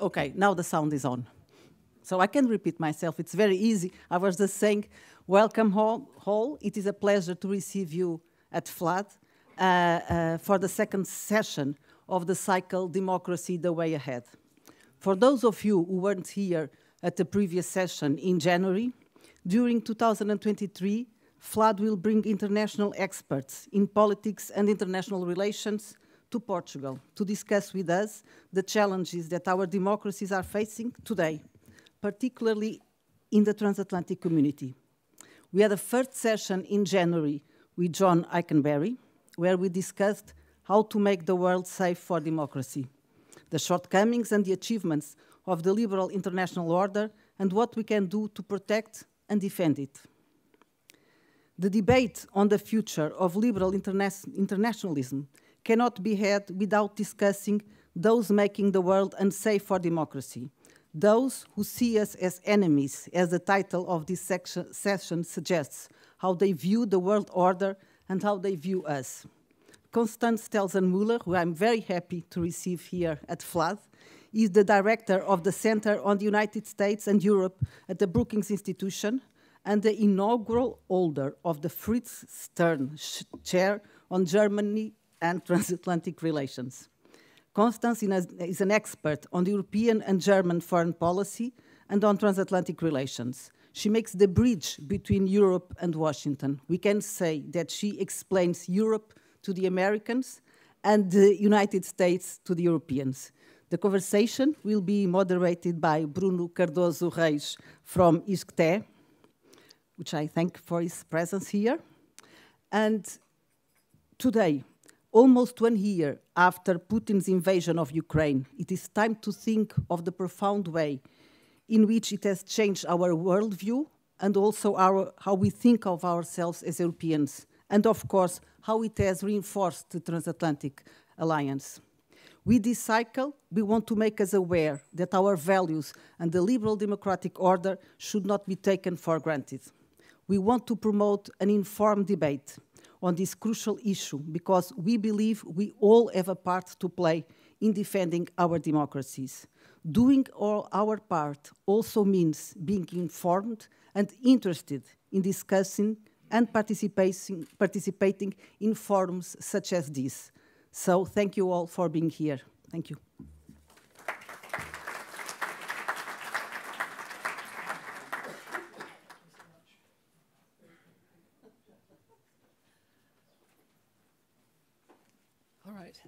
Okay, now the sound is on. So I can repeat myself. It's very easy. I was just saying, welcome all. It is a pleasure to receive you at FLAD uh, uh, for the second session of the cycle Democracy the Way Ahead. For those of you who weren't here at the previous session in January, during 2023, FLAD will bring international experts in politics and international relations to Portugal to discuss with us the challenges that our democracies are facing today, particularly in the transatlantic community. We had a first session in January with John Ikenberry, where we discussed how to make the world safe for democracy, the shortcomings and the achievements of the liberal international order, and what we can do to protect and defend it. The debate on the future of liberal interna internationalism cannot be had without discussing those making the world unsafe for democracy, those who see us as enemies, as the title of this section, session suggests, how they view the world order and how they view us. Constanze Stelzenmüller, who I'm very happy to receive here at FLAD, is the director of the Center on the United States and Europe at the Brookings Institution and the inaugural holder of the Fritz Stern Chair on Germany and Transatlantic Relations. Constanze is an expert on European and German foreign policy and on transatlantic relations. She makes the bridge between Europe and Washington. We can say that she explains Europe to the Americans and the United States to the Europeans. The conversation will be moderated by Bruno Cardoso Reis from ISCTE, which I thank for his presence here. And today, almost one year after Putin's invasion of Ukraine, it is time to think of the profound way in which it has changed our worldview and also our, how we think of ourselves as Europeans, and of course, how it has reinforced the transatlantic alliance. With this cycle, we want to make us aware that our values and the liberal democratic order should not be taken for granted. We want to promote an informed debate on this crucial issue because we believe we all have a part to play in defending our democracies. Doing all our part also means being informed and interested in discussing and participating, participating in forums such as this. So thank you all for being here. Thank you. All right.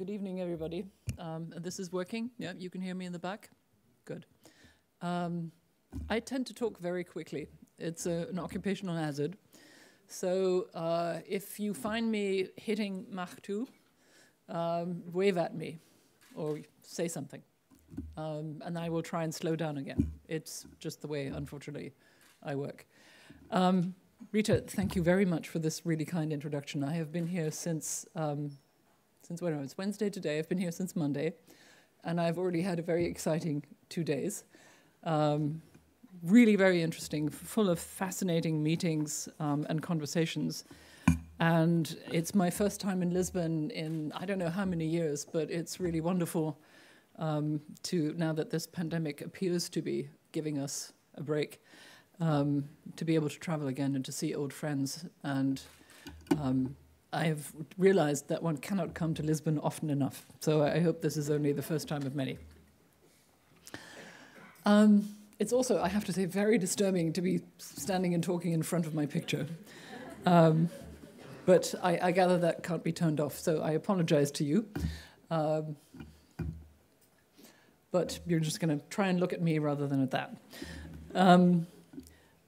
Good evening, everybody. Um, this is working. Yeah, you can hear me in the back. Good. Um, I tend to talk very quickly. It's a, an occupational hazard. So uh, if you find me hitting Mach 2, um, wave at me or say something. Um, and I will try and slow down again. It's just the way, unfortunately, I work. Um, Rita, thank you very much for this really kind introduction. I have been here since, um, since when? It's Wednesday today. I've been here since Monday, and I've already had a very exciting two days. Um, really very interesting, full of fascinating meetings um, and conversations. And it's my first time in Lisbon in I don't know how many years, but it's really wonderful um, to, now that this pandemic appears to be giving us a break, um, to be able to travel again and to see old friends. And um, I have realized that one cannot come to Lisbon often enough. So I hope this is only the first time of many. Um, it's also, I have to say, very disturbing to be standing and talking in front of my picture. Um, but I, I, gather that can't be turned off, so I apologize to you. Um, but you're just going to try and look at me rather than at that.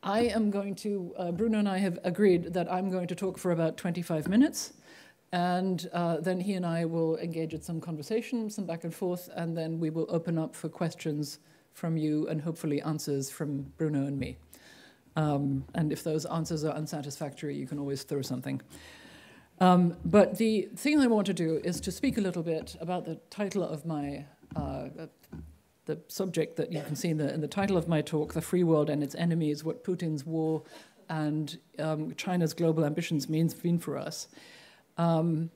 I am going to, uh, Bruno and I have agreed that I'm going to talk for about 25 minutes, and uh, then he and I will engage in some conversation, some back and forth, and then we will open up for questions from you and hopefully answers from Bruno and me. Um, and if those answers are unsatisfactory, you can always throw something. Um, but the thing I want to do is to speak a little bit about the title of my, uh, the subject that you can see in the, in the title of my talk, The Free World and Its Enemies, What Putin's War and um, China's Global Ambitions means mean for us. Um,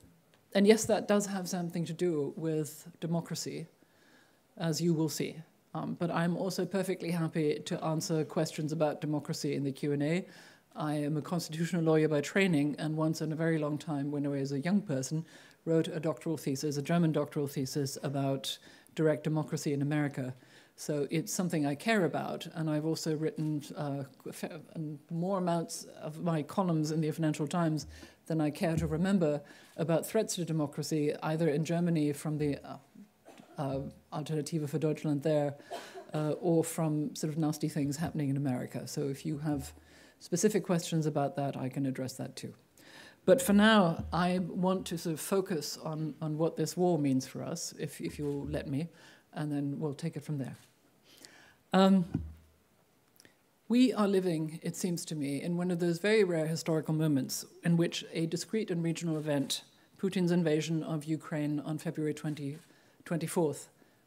and yes, that does have something to do with democracy. as you will see. Um, but I'm also perfectly happy to answer questions about democracy in the Q&A. I am a constitutional lawyer by training, and once in a very long time, when I was a young person, wrote a doctoral thesis, a German doctoral thesis about direct democracy in America. So it's something I care about, and I've also written uh, more amounts of my columns in the Financial Times than I care to remember about threats to democracy, either in Germany from the uh, uh, Alternative for Deutschland there, uh, or from sort of nasty things happening in America. So if you have specific questions about that, I can address that too. But for now, I want to sort of focus on, on what this war means for us, if, if you'll let me, and then we'll take it from there. Um, we are living, it seems to me, in one of those very rare historical moments in which a discrete and regional event, Putin's invasion of Ukraine on February 20, 24th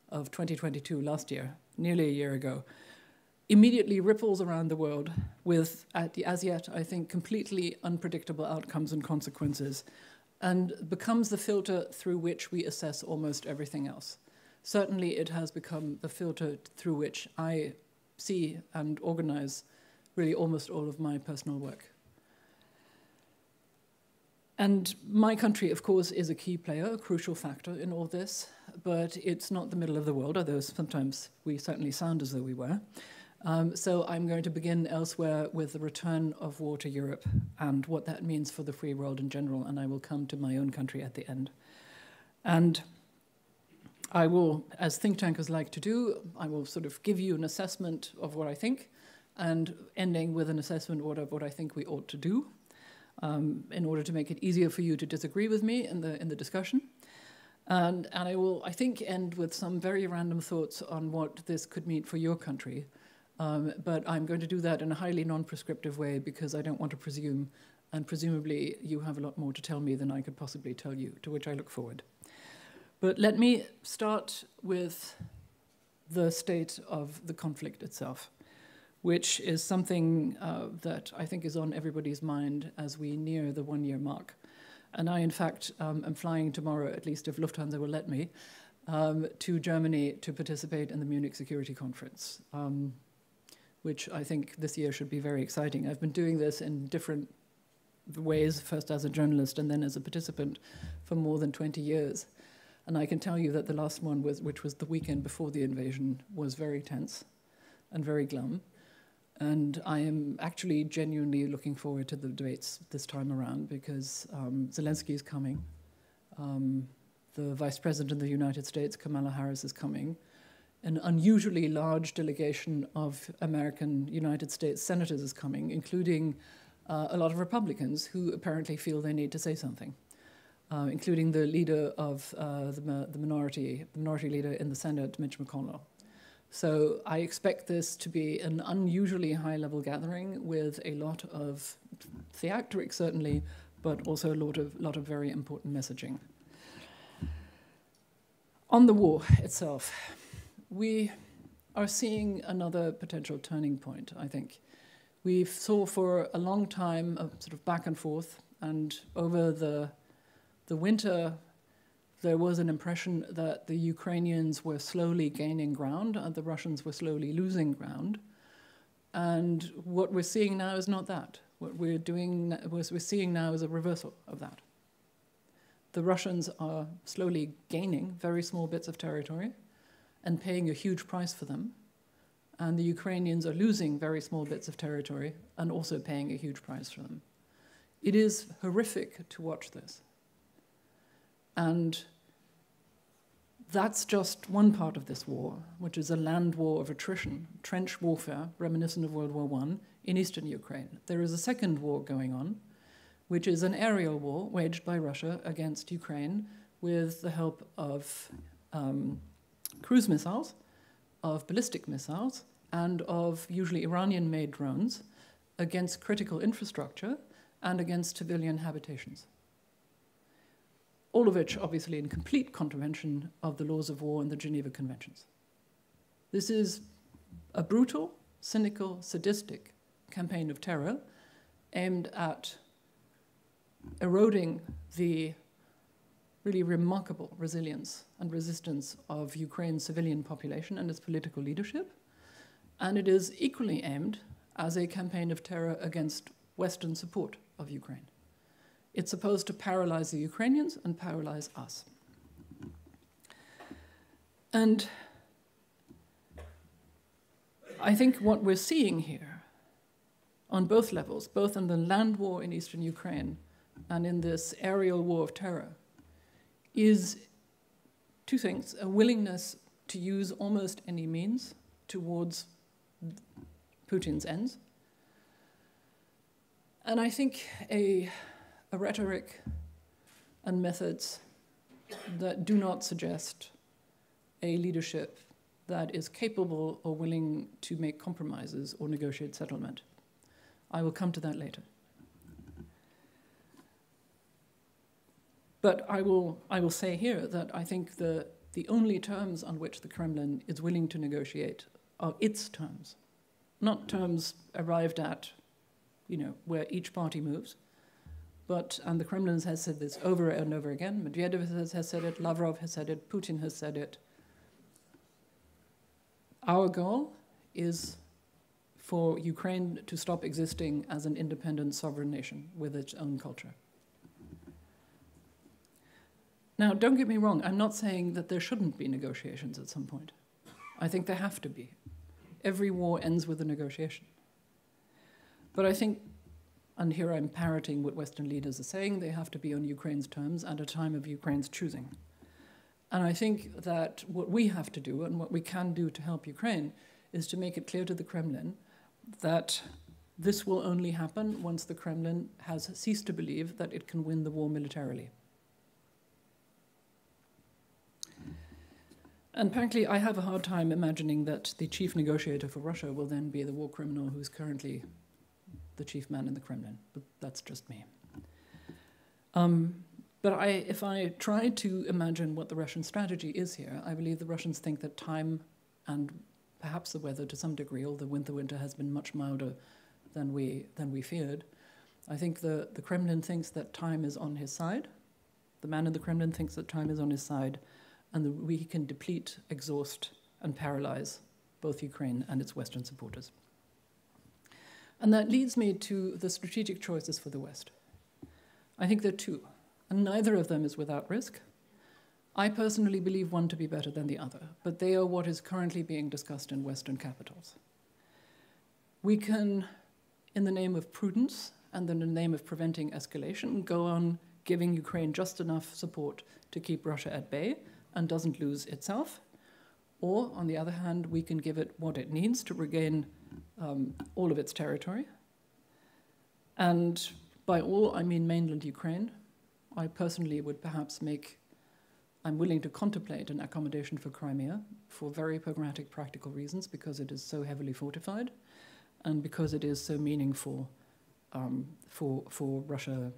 of 2022, last year, nearly a year ago, immediately ripples around the world with, as yet, I think, completely unpredictable outcomes and consequences, and becomes the filter through which we assess almost everything else. Certainly, it has become the filter through which I see and organize really almost all of my personal work. And my country, of course, is a key player, a crucial factor in all this, but it's not the middle of the world, although sometimes we certainly sound as though we were. Um, so I'm going to begin elsewhere with the return of war to Europe and what that means for the free world in general, and I will come to my own country at the end. And I will, as think tankers like to do, I will sort of give you an assessment of what I think, and ending with an assessment of what I think we ought to do um, in order to make it easier for you to disagree with me in the, in the discussion. And, and I will, I think, end with some very random thoughts on what this could mean for your country. Um, but I'm going to do that in a highly non prescriptive way because I don't want to presume, and presumably you have a lot more to tell me than I could possibly tell you, to which I look forward. But let me start with the state of the conflict itself which is something uh, that I think is on everybody's mind as we near the one year mark. And I, in fact, um, am flying tomorrow, at least if Lufthansa will let me, um, to Germany to participate in the Munich Security Conference, um, which I think this year should be very exciting. I've been doing this in different ways, first as a journalist and then as a participant, for more than 20 years. And I can tell you that the last one, was, which was the weekend before the invasion, was very tense and very glum. And I am actually genuinely looking forward to the debates this time around because um, Zelensky is coming. Um, the Vice President of the United States, Kamala Harris, is coming. An unusually large delegation of American United States senators is coming, including uh, a lot of Republicans who apparently feel they need to say something, uh, including the leader of uh, the, the, minority, the minority leader in the Senate, Mitch McConnell. So I expect this to be an unusually high level gathering with a lot of theatrics, certainly, but also a lot of, lot of very important messaging. On the war itself, we are seeing another potential turning point, I think. We saw for a long time a sort of back and forth, and over the, the winter there was an impression that the Ukrainians were slowly gaining ground and the Russians were slowly losing ground. And what we're seeing now is not that. What we're doing, what we're seeing now is a reversal of that. The Russians are slowly gaining very small bits of territory and paying a huge price for them. And the Ukrainians are losing very small bits of territory and also paying a huge price for them. It is horrific to watch this. And that's just one part of this war, which is a land war of attrition, trench warfare, reminiscent of World War I, in eastern Ukraine. There is a second war going on, which is an aerial war waged by Russia against Ukraine with the help of um, cruise missiles, of ballistic missiles, and of usually Iranian made drones against critical infrastructure and against civilian habitations all of which obviously in complete contravention of the laws of war and the Geneva Conventions. This is a brutal, cynical, sadistic campaign of terror aimed at eroding the really remarkable resilience and resistance of Ukraine's civilian population and its political leadership. And it is equally aimed as a campaign of terror against Western support of Ukraine. It's supposed to paralyze the Ukrainians and paralyze us. And I think what we're seeing here on both levels, both in the land war in eastern Ukraine and in this aerial war of terror, is two things a willingness to use almost any means towards Putin's ends. And I think a, a rhetoric and methods that do not suggest a leadership that is capable or willing to make compromises or negotiate settlement. I will come to that later. But I will, I will say here that I think the, the only terms on which the Kremlin is willing to negotiate are its terms, not terms arrived at, you know, where each party moves. But, and the Kremlin has said this over and over again, Medvedev has, has said it, Lavrov has said it, Putin has said it. Our goal is for Ukraine to stop existing as an independent sovereign nation with its own culture. Now, don't get me wrong, I'm not saying that there shouldn't be negotiations at some point. I think there have to be. Every war ends with a negotiation. But I think, and here I'm parroting what Western leaders are saying, they have to be on Ukraine's terms at a time of Ukraine's choosing. And I think that what we have to do and what we can do to help Ukraine is to make it clear to the Kremlin that this will only happen once the Kremlin has ceased to believe that it can win the war militarily. And frankly, I have a hard time imagining that the chief negotiator for Russia will then be the war criminal who's currently the chief man in the Kremlin. But that's just me. Um, but I, if I try to imagine what the Russian strategy is here, I believe the Russians think that time and perhaps the weather to some degree, although winter winter has been much milder than we, than we feared. I think the, the Kremlin thinks that time is on his side. The man in the Kremlin thinks that time is on his side and we can deplete, exhaust, and paralyze both Ukraine and its Western supporters. And that leads me to the strategic choices for the West. I think there are two, and neither of them is without risk. I personally believe one to be better than the other, but they are what is currently being discussed in Western capitals. We can, in the name of prudence and in the name of preventing escalation, go on giving Ukraine just enough support to keep Russia at bay and doesn't lose itself. Or, on the other hand, we can give it what it needs to regain um, all of its territory. And by all, I mean mainland Ukraine. I personally would perhaps make, I'm willing to contemplate an accommodation for Crimea for very pragmatic, practical reasons because it is so heavily fortified and because it is so meaningful um, for, for Russia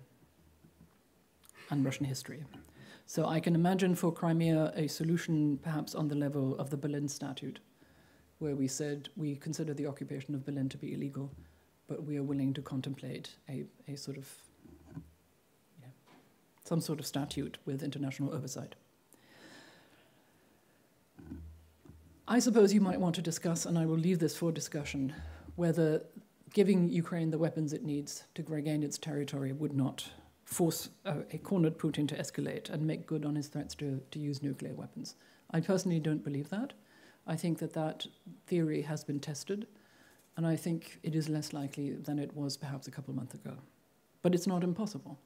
and Russian history. So I can imagine for Crimea a solution perhaps on the level of the Berlin Statute, where we said we consider the occupation of Berlin to be illegal, but we are willing to contemplate a, a sort of yeah, some sort of statute with international oversight. I suppose you might want to discuss, and I will leave this for discussion, whether giving Ukraine the weapons it needs to regain its territory would not force a, a, cornered Putin to escalate and make good on his threats to, to use nuclear weapons. I personally don't believe that. I think that that theory has been tested, and I think it is less likely than it was perhaps a couple of months ago. But it's not impossible.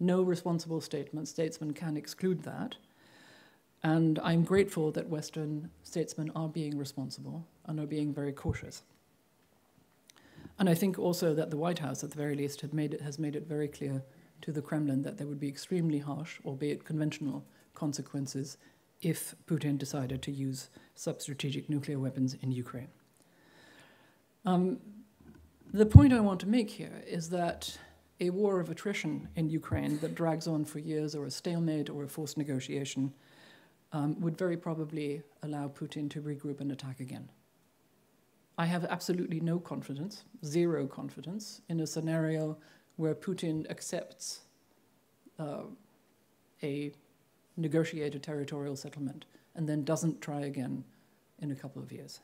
No responsible statement, statesman can exclude that. And I'm grateful that Western statesmen are being responsible and are being very cautious. And I think also that the White House, at the very least, made it, has made it very clear to the Kremlin that there would be extremely harsh, albeit conventional, consequences if Putin decided to use sub-strategic nuclear weapons in Ukraine. Um, the point I want to make here is that a war of attrition in Ukraine that drags on for years, or a stalemate, or a forced negotiation, um, would very probably allow Putin to regroup and attack again. I have absolutely no confidence, zero confidence, in a scenario where Putin accepts uh, a negotiated territorial settlement, and then doesn't try again in a couple of years.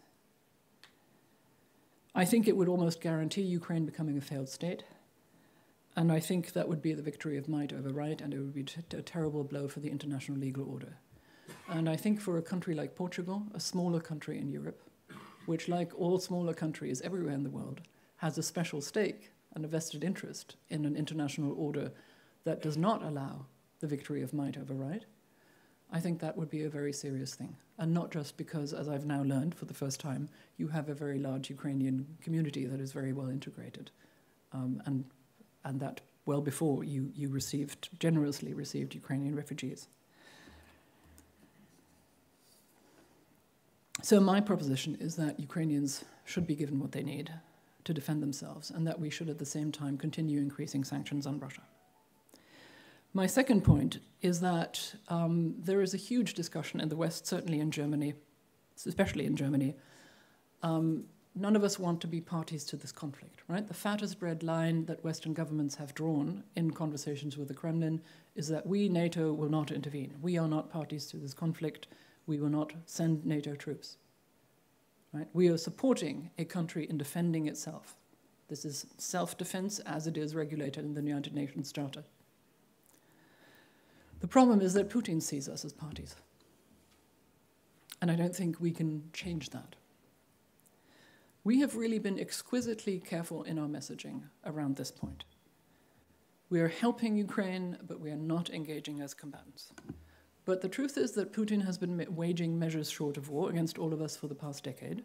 I think it would almost guarantee Ukraine becoming a failed state. And I think that would be the victory of might over right, and it would be a terrible blow for the international legal order. And I think for a country like Portugal, a smaller country in Europe, which, like all smaller countries everywhere in the world, has a special stake and a vested interest in an international order that does not allow the victory of might over right, I think that would be a very serious thing. And not just because, as I've now learned for the first time, you have a very large Ukrainian community that is very well integrated. Um, and, and that well before you, you received, generously received Ukrainian refugees. So, my proposition is that Ukrainians should be given what they need to defend themselves, and that we should at the same time continue increasing sanctions on Russia. My second point is that um, there is a huge discussion in the West, certainly in Germany, especially in Germany. Um, none of us want to be parties to this conflict, right? The fattest red line that Western governments have drawn in conversations with the Kremlin is that we, NATO, will not intervene. We are not parties to this conflict. We will not send NATO troops. Right? We are supporting a country in defending itself. This is self defense as it is regulated in the United Nations Charter. The problem is that Putin sees us as parties. And I don't think we can change that. We have really been exquisitely careful in our messaging around this point. We are helping Ukraine, but we are not engaging as combatants. But the truth is that Putin has been waging measures short of war against all of us for the past decade.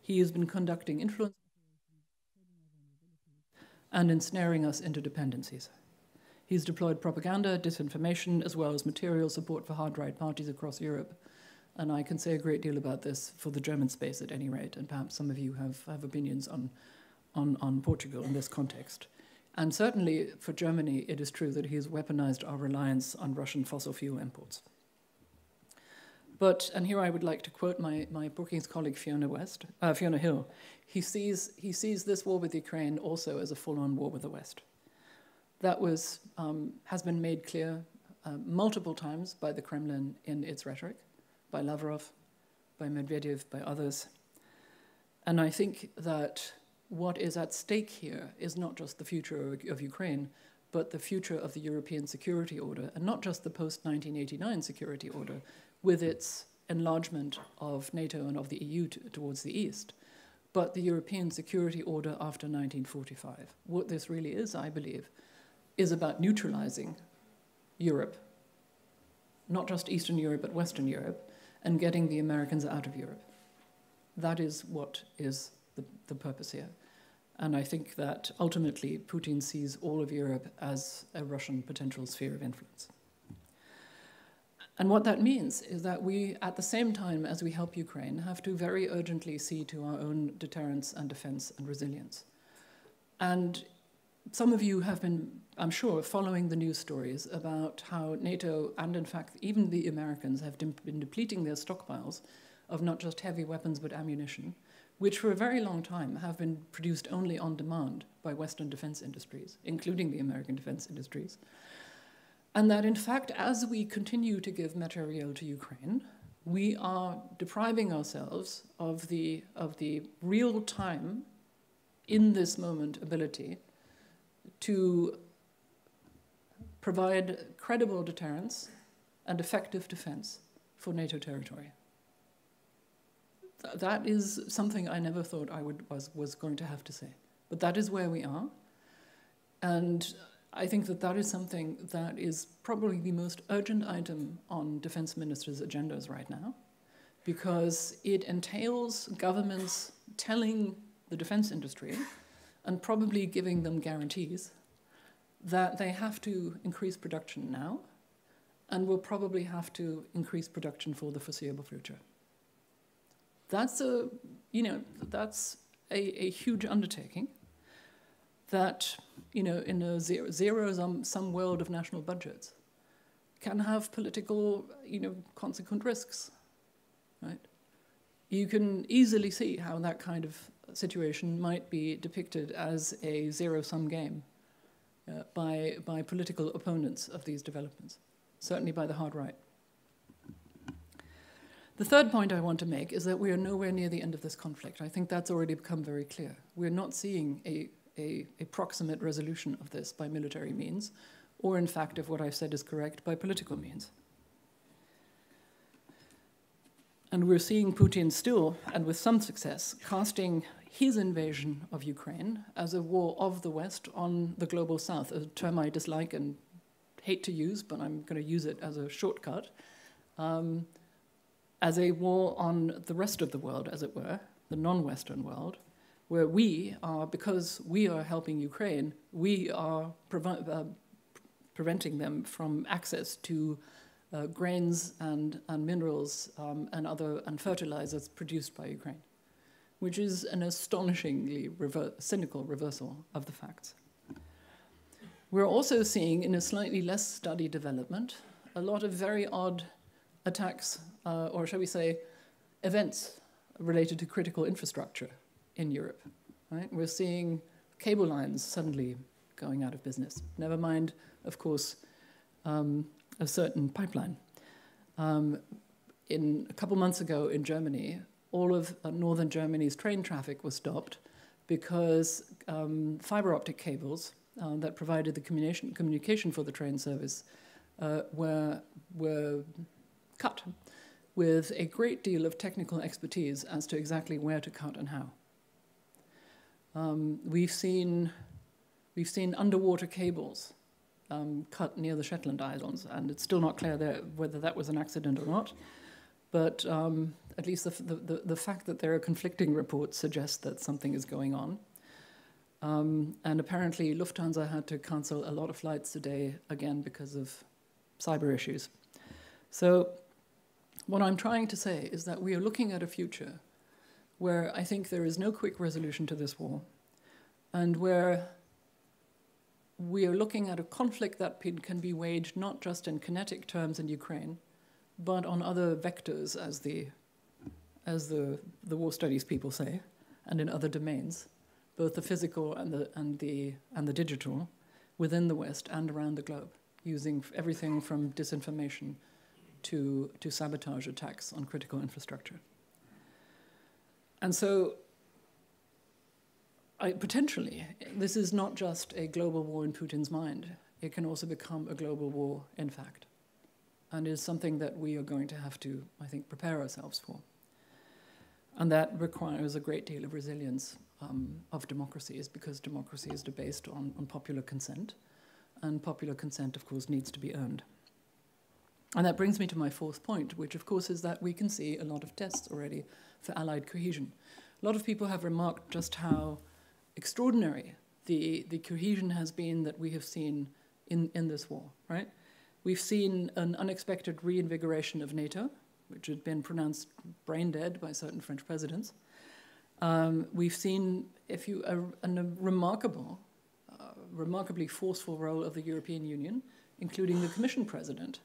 He has been conducting influence and ensnaring us into dependencies. He's deployed propaganda, disinformation, as well as material support for hard right parties across Europe. And I can say a great deal about this for the German space at any rate, and perhaps some of you have, have opinions on, on, on Portugal in this context. And certainly for Germany, it is true that he has weaponized our reliance on Russian fossil fuel imports. But, and here I would like to quote my, my Brookings colleague Fiona West, uh, Fiona Hill. He sees, he sees this war with Ukraine also as a full on war with the West. That was, um, has been made clear uh, multiple times by the Kremlin in its rhetoric, by Lavrov, by Medvedev, by others. And I think that what is at stake here is not just the future of, of Ukraine, but the future of the European security order, and not just the post 1989 security order with its enlargement of NATO and of the EU towards the east, but the European security order after 1945. What this really is, I believe, is about neutralizing Europe, not just Eastern Europe, but Western Europe, and getting the Americans out of Europe. That is what is the, the purpose here. And I think that ultimately Putin sees all of Europe as a Russian potential sphere of influence. And what that means is that we, at the same time as we help Ukraine, have to very urgently see to our own deterrence and defense and resilience. And some of you have been, I'm sure, following the news stories about how NATO and, in fact, even the Americans have been depleting their stockpiles of not just heavy weapons but ammunition, which for a very long time have been produced only on demand by Western defense industries, including the American defense industries. And that, in fact, as we continue to give material to Ukraine, we are depriving ourselves of the, of the real time, in this moment, ability to provide credible deterrence and effective defense for NATO territory. Th- that is something I never thought I would, was, was going to have to say. But that is where we are. And I think that that is something that is probably the most urgent item on defense ministers' agendas right now, because it entails governments telling the defense industry and probably giving them guarantees that they have to increase production now and will probably have to increase production for the foreseeable future. That's a, you know, that's a, a huge undertaking that, you know, in a zero, zero sum, sum world of national budgets can have political, you know, consequent risks, right? You can easily see how that kind of situation might be depicted as a zero sum game uh, by, by political opponents of these developments, certainly by the hard right. The third point I want to make is that we are nowhere near the end of this conflict. I think that's already become very clear. We're not seeing a, a, a proximate resolution of this by military means, or in fact, if what I've said is correct, by political means. And we're seeing Putin still, and with some success, casting his invasion of Ukraine as a war of the West on the global South, a term I dislike and hate to use, but I'm going to use it as a shortcut. Um, as a war on the rest of the world, as it were, the non Western world, where we are, because we are helping Ukraine, we are uh, preventing them from access to uh, grains and, and minerals um, and other and fertilizers produced by Ukraine, which is an astonishingly rever cynical reversal of the facts. We're also seeing, in a slightly less studied development, a lot of very odd attacks, uh, or shall we say, events related to critical infrastructure in Europe. Right? We're seeing cable lines suddenly going out of business. Never mind, of course, um, a certain pipeline. Um, in a couple months ago in Germany, all of uh, northern Germany's train traffic was stopped because um, fiber optic cables uh, that provided the communication, communication for the train service uh, were, were cut with a great deal of technical expertise as to exactly where to cut and how. Um, we've, seen, we've seen underwater cables um, cut near the Shetland Islands, and it's still not clear there whether that was an accident or not. But um, at least the, the, the, fact that there are conflicting reports suggests that something is going on. Um, and apparently, Lufthansa had to cancel a lot of flights today again because of cyber issues. So what I'm trying to say is that we are looking at a future where I think there is no quick resolution to this war, and where we are looking at a conflict that can be waged not just in kinetic terms in Ukraine, but on other vectors, as the, as the, the war studies people say, and in other domains, both the physical and the, and, the, and the digital, within the West and around the globe, using everything from disinformation to, to sabotage attacks on critical infrastructure. And so, I, potentially, this is not just a global war in Putin's mind, it can also become a global war, in fact, and is something that we are going to have to, I think, prepare ourselves for. And that requires a great deal of resilience um, of democracies because democracy is based on, on popular consent, and popular consent, of course, needs to be earned. And that brings me to my fourth point, which of course is that we can see a lot of tests already for Allied cohesion. A lot of people have remarked just how extraordinary the, the cohesion has been that we have seen in, in this war, right? We've seen an unexpected reinvigoration of NATO, which had been pronounced brain dead by certain French presidents. Um, we've seen if you, a, a remarkable, uh, remarkably forceful role of the European Union, including the Commission president,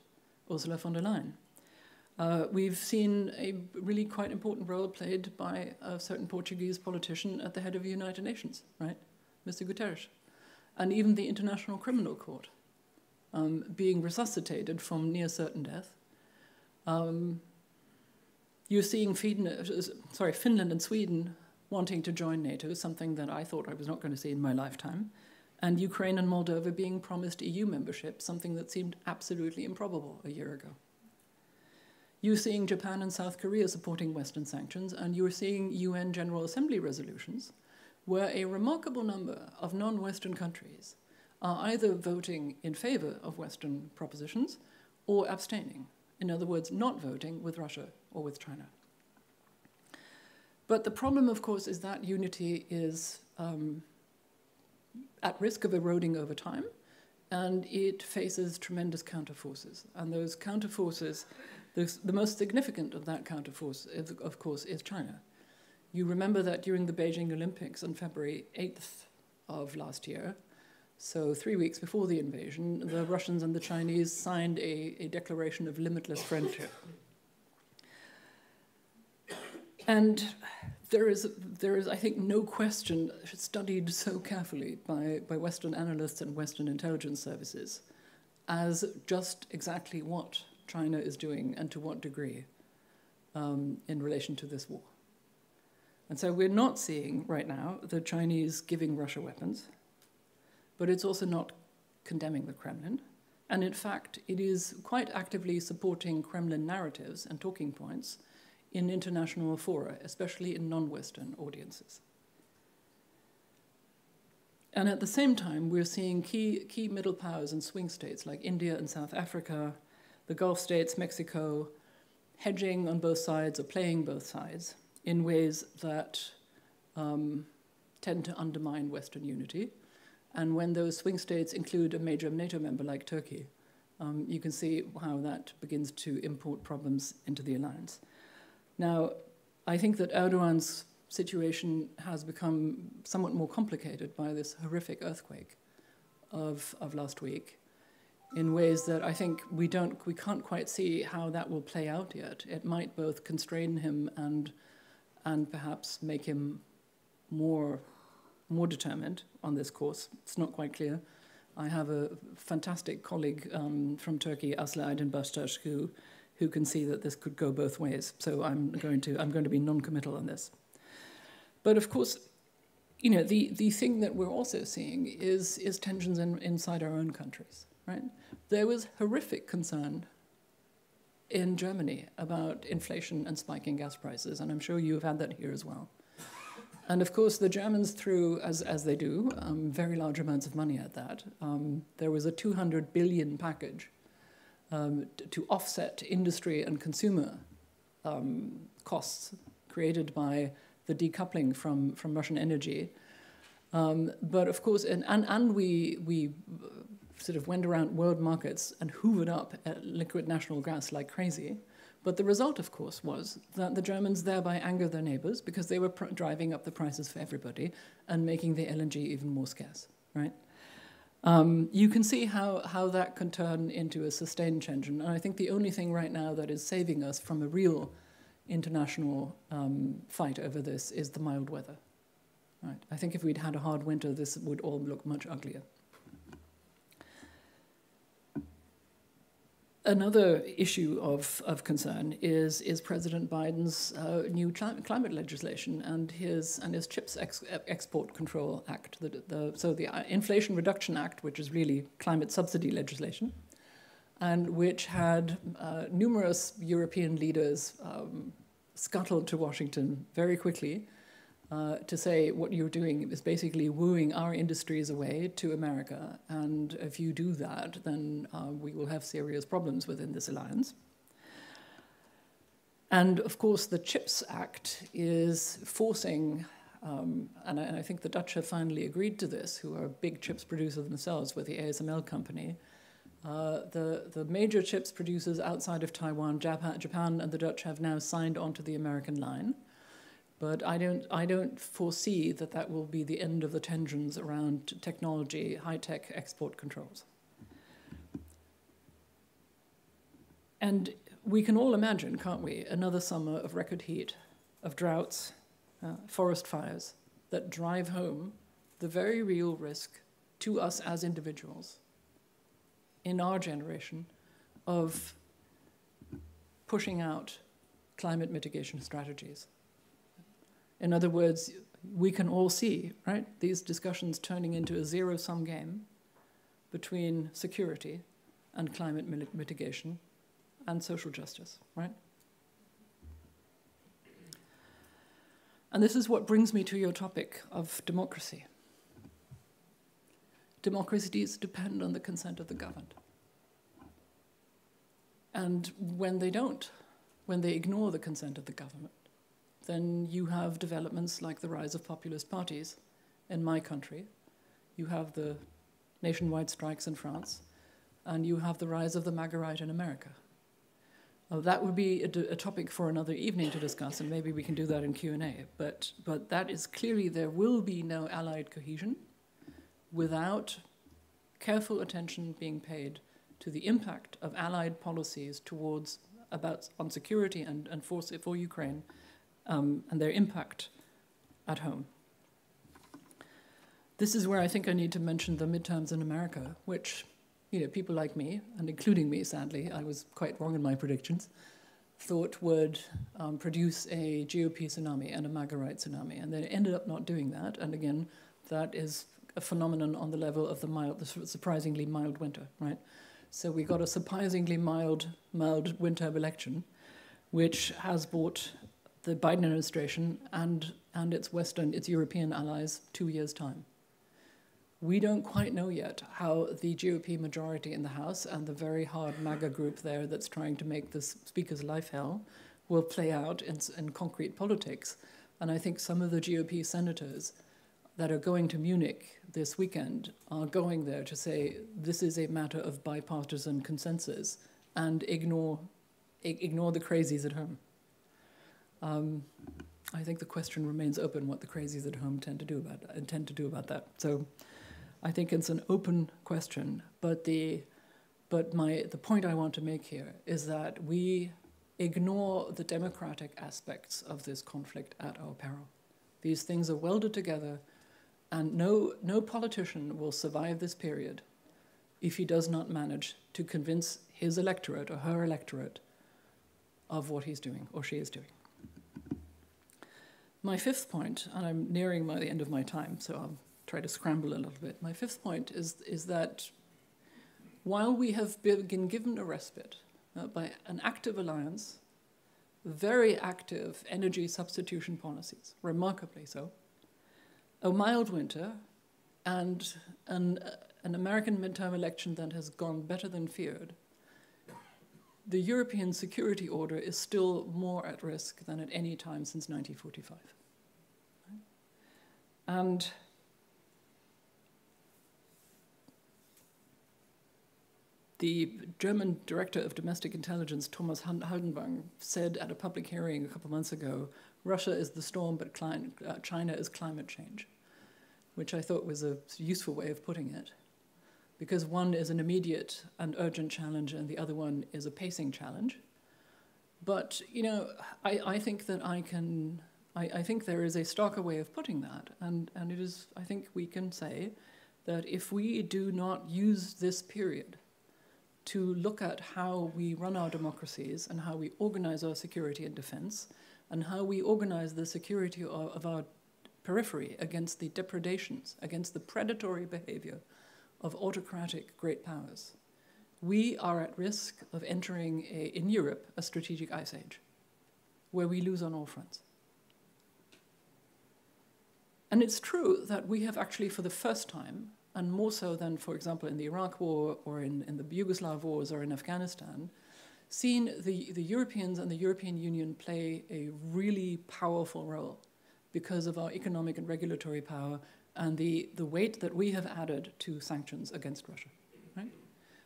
Ursula von der Leyen. Uh, we've seen a really quite important role played by a certain Portuguese politician at the head of the United Nations, right? Mr. Guterres. And even the International Criminal Court um, being resuscitated from near certain death. Um, you're seeing Finland, sorry, Finland and Sweden wanting to join NATO, something that I thought I was not going to see in my lifetime and Ukraine and Moldova being promised EU membership, something that seemed absolutely improbable a year ago. You're seeing Japan and South Korea supporting Western sanctions, and you're seeing UN General Assembly resolutions where a remarkable number of non Western countries are either voting in favor of Western propositions or abstaining. In other words, not voting with Russia or with China. But the problem, of course, is that unity is um, at risk of eroding over time, and it faces tremendous counterforces. And those counterforces, the, the most significant of that counterforce, is, of course, is China. You remember that during the Beijing Olympics on February 8th of last year, so three weeks before the invasion, the Russians and the Chinese signed a, a declaration of limitless friendship. And there is, there is, I think, no question studied so carefully by, by Western analysts and Western intelligence services as just exactly what China is doing and to what degree. um, in relation to this war. And so we're not seeing right now the Chinese giving Russia weapons, but it's also not condemning the Kremlin. And in fact, it is quite actively supporting Kremlin narratives and talking points in international fora, especially in non Western audiences. And at the same time, we're seeing key, key middle powers and swing states like India and South Africa, the Gulf states, Mexico, hedging on both sides or playing both sides in ways that um, tend to undermine Western unity. And when those swing states include a major NATO member like Turkey, um, you can see how that begins to import problems into the alliance. Now, I think that Erdogan's situation has become somewhat more complicated by this horrific earthquake of, of last week in ways that I think we don't we can't quite see how that will play out yet. It might both constrain him and and perhaps make him more more determined on this course. It's not quite clear. I have a fantastic colleague um, from Turkey, Aslı Aydın Baştaş, who who can see that this could go both ways. So I'm going to I'm going to be non-committal on this. But of course, you know the the thing that we're also seeing is is tensions in, inside our own countries. Right? There was horrific concern in Germany about inflation and spiking gas prices, and I'm sure you've had that here as well. And of course, the Germans threw, as, as they do, um, very large amounts of money at that. Um, there was a 200 billion package um, to offset industry and consumer um, costs created by the decoupling from, from Russian energy. Um, but of course, and, and, and we, we sort of went around world markets and hoovered up liquid natural gas like crazy. But the result, of course, was that the Germans thereby angered their neighbors because they were driving up the prices for everybody and making the LNG even more scarce, right? Um, you can see how, how that can turn into a sustained change. And I think the only thing right now that is saving us from a real international um, fight over this is the mild weather. Right? I think if we'd had a hard winter, this would all look much uglier. Another issue of, of concern is, is President Biden's uh, new climate legislation and his, and his CHIPS ex Export Control Act. The, the, so, the uh, Inflation Reduction Act, which is really climate subsidy legislation, and which had uh, numerous European leaders um, scuttled to Washington very quickly uh, to say what you're doing is basically wooing our industries away to America. And if you do that, then uh, we will have serious problems within this alliance. And of course, the CHIPS Act is forcing, um, and, I, and, I, think the Dutch have finally agreed to this, who are a big chips producer themselves with the ASML company. Uh, the, the major chips producers outside of Taiwan, Japan, Japan, and the Dutch have now signed onto the American line. But I don't, I don't foresee that that will be the end of the tensions around technology, high tech export controls. And we can all imagine, can't we, another summer of record heat, of droughts, uh, forest fires that drive home the very real risk to us as individuals in our generation of pushing out climate mitigation strategies. In other words, we can all see, right, these discussions turning into a zero sum game between security and climate mitigation and social justice, right? And this is what brings me to your topic of democracy. Democracies depend on the consent of the governed. And when they don't, when they ignore the consent of the government, then you have developments like the rise of populist parties in my country. You have the nationwide strikes in France, and you have the rise of the MAGA right in America. That would be a, a, topic for another evening to discuss, and maybe we can do that in Q&A. But, but that is clearly there will be no allied cohesion without careful attention being paid to the impact of allied policies towards about on security and, and for, for Ukraine um, and their impact at home. This is where I think I need to mention the midterms in America, which, you know, people like me, and including me, sadly, I was quite wrong in my predictions, thought would um, produce a GOP tsunami and a MAGA right tsunami, and then it ended up not doing that. And again, that is a phenomenon on the level of the mild, the surprisingly mild winter, right? So we got a surprisingly mild, mild winter election, which has brought the Biden administration and and its Western, its European allies two years' time. We don't quite know yet how the GOP majority in the House and the very hard MAGA group there that's trying to make this speaker's life hell will play out in, in concrete politics. And I think some of the GOP senators that are going to Munich this weekend are going there to say this is a matter of bipartisan consensus and ignore, ignore the crazies at home. Um, I think the question remains open what the crazies at home tend to do about intend to do about that. So I think it's an open question, but the but my the point I want to make here is that we ignore the democratic aspects of this conflict at our peril. These things are welded together, and no no politician will survive this period if he does not manage to convince his electorate or her electorate of what he's doing or she is doing. My fifth point, and I'm nearing my, the end of my time, so I'll try to scramble a little bit. My fifth point is, is that while we have been given a respite uh, by an active alliance, very active energy substitution policies, remarkably so, a mild winter, and an, uh, an American midterm election that has gone better than feared, the European security order is still more at risk than at any time since 1945. And the German director of domestic intelligence, Thomas Haldenwang, said at a public hearing a couple months ago Russia is the storm, but uh, China is climate change, which I thought was a useful way of putting it. Because one is an immediate and urgent challenge, and the other one is a pacing challenge. But, you know, I, I think that I can I, I think there is a starker way of putting that, and, and it is, I think we can say that if we do not use this period to look at how we run our democracies and how we organize our security and defense, and how we organize the security of, of our periphery against the depredations, against the predatory behavior of autocratic great powers, we are at risk of entering, a, in Europe, a strategic ice age where we lose on all fronts. And it's true that we have actually, for the first time, and more so than, for example, in the Iraq War or in, in the Yugoslav wars or in Afghanistan, seen the, the Europeans and the European Union play a really powerful role because of our economic and regulatory power and the, the weight that we have added to sanctions against Russia. Right?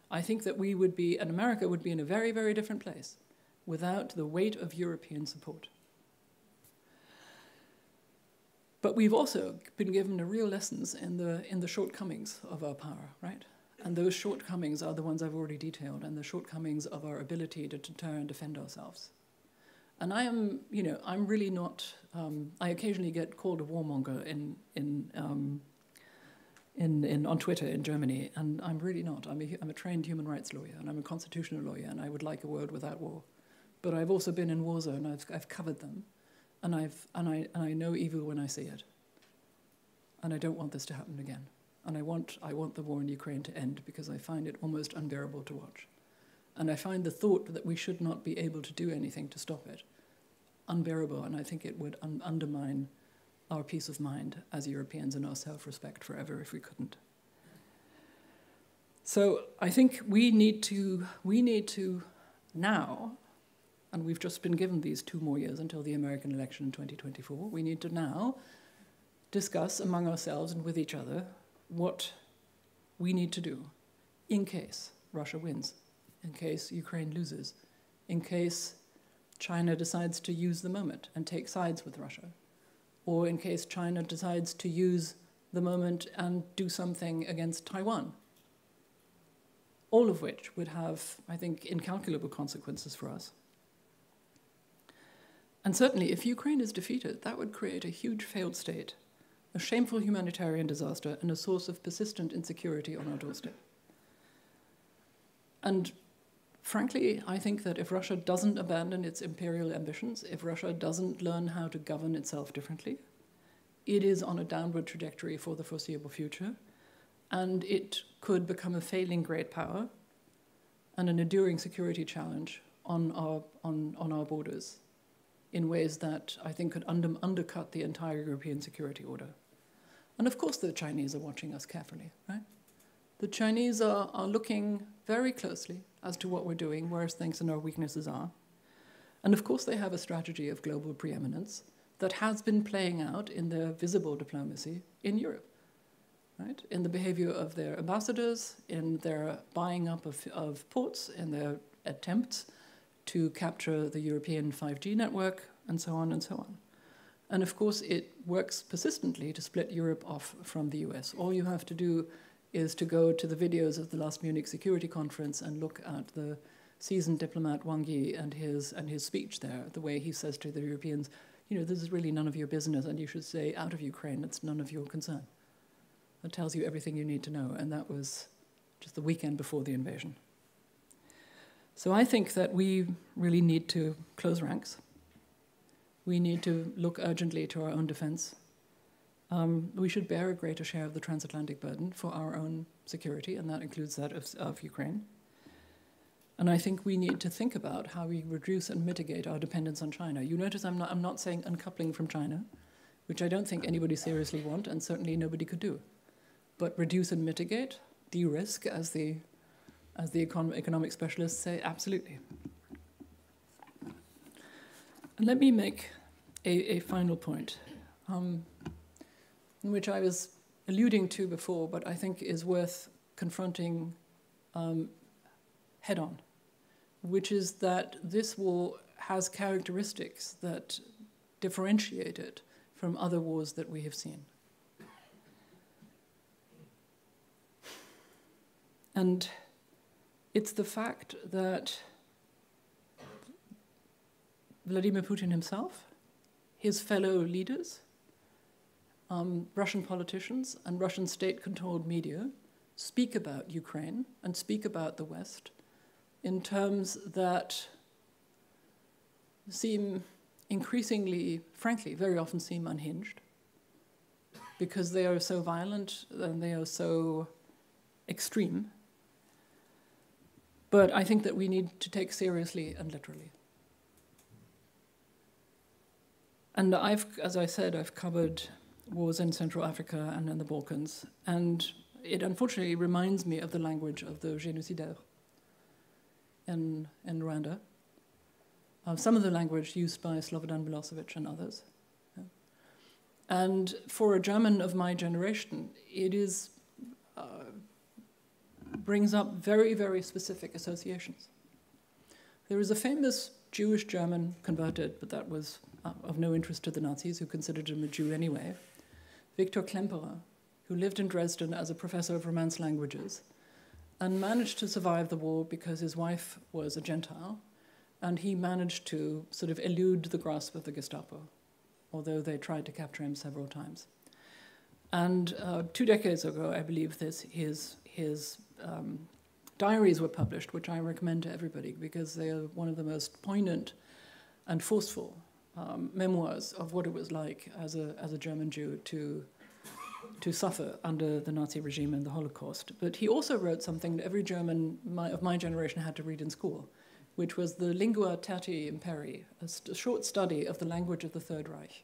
I think that we would be, and America would be in a very, very different place without the weight of European support. But we've also been given real lessons in the, in the shortcomings of our power, right? And those shortcomings are the ones I've already detailed, and the shortcomings of our ability to deter and defend ourselves. And I am, you know, I'm really not, um, I occasionally get called a warmonger in, in, um, in, in, on Twitter in Germany, and I'm really not. I'm a, I'm a trained human rights lawyer, and I'm a constitutional lawyer, and I would like a world without war. But I've also been in war zone, I've, I've covered them and, I've, and, I, and I know evil when I see it. And I don't want this to happen again. And I want, I want the war in Ukraine to end because I find it almost unbearable to watch. And I find the thought that we should not be able to do anything to stop it unbearable, and I think it would un- undermine our peace of mind as Europeans and our self respect forever if we couldn't. So I think we need to, we need to now and we've just been given these two more years until the American election in 2024. We need to now discuss among ourselves and with each other what we need to do in case Russia wins, in case Ukraine loses, in case China decides to use the moment and take sides with Russia, or in case China decides to use the moment and do something against Taiwan. All of which would have, I think, incalculable consequences for us. And certainly, if Ukraine is defeated, that would create a huge failed state, a shameful humanitarian disaster, and a source of persistent insecurity on our doorstep. And frankly, I think that if Russia doesn't abandon its imperial ambitions, if Russia doesn't learn how to govern itself differently, it is on a downward trajectory for the foreseeable future, and it could become a failing great power and an enduring security challenge on our, on, on our borders in ways that I think could under, undercut the entire European security order. And of course, the Chinese are watching us carefully, right? The Chinese are, are looking very closely as to what we're doing, where our strengths and our weaknesses are. And of course, they have a strategy of global preeminence that has been playing out in their visible diplomacy in Europe, right? In the behavior of their ambassadors, in their buying up of, of ports, in their attempts to capture the European 5G network, and so on and so on. And of course, it works persistently to split Europe off from the US. All you have to do is to go to the videos of the last Munich Security Conference and look at the seasoned diplomat Wang Yi and his, and his speech there, the way he says to the Europeans, you know, this is really none of your business, and you should stay out of Ukraine. It's none of your concern. That tells you everything you need to know, and that was just the weekend before the invasion. So I think that we really need to close ranks. We need to look urgently to our own defense. Um, we should bear a greater share of the transatlantic burden for our own security, and that includes that of, of Ukraine. And I think we need to think about how we reduce and mitigate our dependence on China. You notice I'm not, I'm not saying uncoupling from China, which I don't think anybody seriously want, and certainly nobody could do. But reduce and mitigate, de-risk, as the as the econ- economic specialists say, absolutely. And let me make a, a final point, um, which I was alluding to before, but I think is worth confronting um, head on, which is that this war has characteristics that differentiate it from other wars that we have seen. And it's the fact that Vladimir Putin himself, his fellow leaders, um, Russian politicians, and Russian state controlled media speak about Ukraine and speak about the West in terms that seem increasingly, frankly, very often seem unhinged because they are so violent and they are so extreme but I think that we need to take seriously and literally. And I've, as I said, I've covered wars in Central Africa and in the Balkans, and it unfortunately reminds me of the language of the génocidaires in, in Rwanda. Some of the language used by Slobodan Milosevic and others. And for a German of my generation, it is uh, brings up very, very specific associations. There is a famous Jewish German converted, but that was uh, of no interest to the Nazis, who considered him a Jew anyway, Victor Klemperer, who lived in Dresden as a professor of Romance languages and managed to survive the war because his wife was a Gentile, and he managed to sort of elude the grasp of the Gestapo, although they tried to capture him several times. And uh, two decades ago, I believe this, his, his um, diaries were published, which I recommend to everybody because they are one of the most poignant and forceful um, memoirs of what it was like as a, as a German Jew to, to suffer under the Nazi regime and the Holocaust. But he also wrote something that every German my, of my generation had to read in school, which was the Lingua Tertii Imperii, a, a short study of the language of the Third Reich.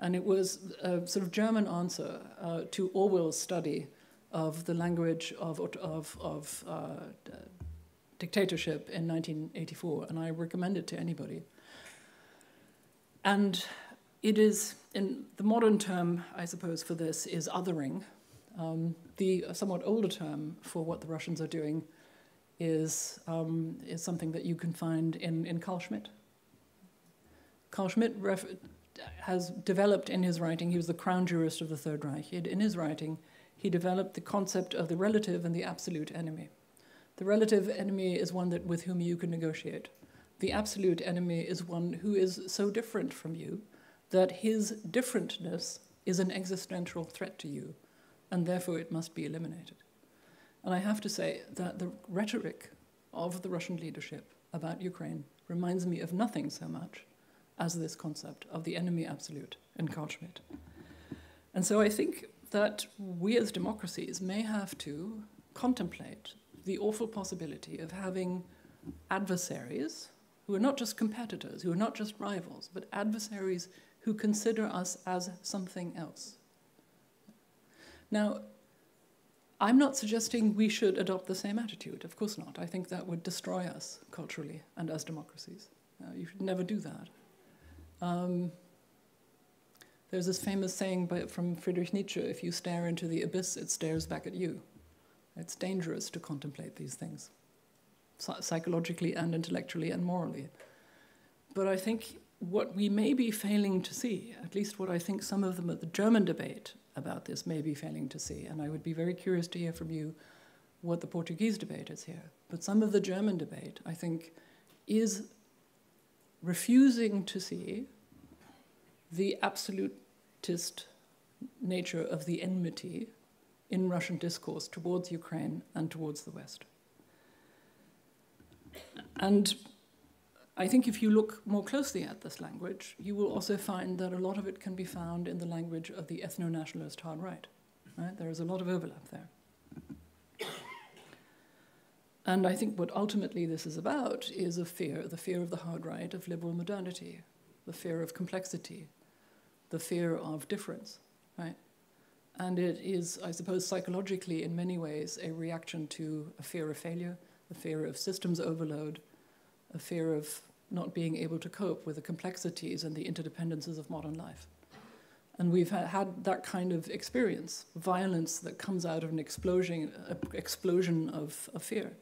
And it was a sort of German answer uh, to Orwell's study of the language of, of, of uh, dictatorship in 1984, and I recommend it to anybody. And it is, in the modern term, I suppose, for this is othering. Um, the somewhat older term for what the Russians are doing is, um, is something that you can find in, in Carl Schmitt. Carl Schmitt has developed in his writing, he was the crown jurist of the Third Reich. in his writing, he developed the concept of the relative and the absolute enemy. The relative enemy is one that, with whom you can negotiate. The absolute enemy is one who is so different from you that his differentness is an existential threat to you, and therefore it must be eliminated. And I have to say that the rhetoric of the Russian leadership about Ukraine reminds me of nothing so much as this concept of the enemy absolute in Carl Schmitt. And so I think that we as democracies may have to contemplate the awful possibility of having adversaries who are not just competitors, who are not just rivals, but adversaries who consider us as something else. Now, I'm not suggesting we should adopt the same attitude. Of course not. I think that would destroy us culturally and as democracies. Uh, you should never do that. Um, there's this famous saying by, from Friedrich Nietzsche if you stare into the abyss, it stares back at you. It's dangerous to contemplate these things, psychologically and intellectually and morally. But I think what we may be failing to see, at least what I think some of them at the German debate about this may be failing to see, and I would be very curious to hear from you what the Portuguese debate is here. But some of the German debate, I think, is refusing to see the absolutist nature of the enmity in Russian discourse towards Ukraine and towards the West. And I think if you look more closely at this language, you will also find that a lot of it can be found in the language of the ethno nationalist hard right. right? There is a lot of overlap there. And I think what ultimately this is about is a fear, the fear of the hard right of liberal modernity, the fear of complexity, the fear of difference, right? And it is, I suppose, psychologically, in many ways, a reaction to a fear of failure, a fear of systems overload, a fear of not being able to cope with the complexities and the interdependencies of modern life. And we've had that kind of experience, violence that comes out of an explosion, explosion of, of fear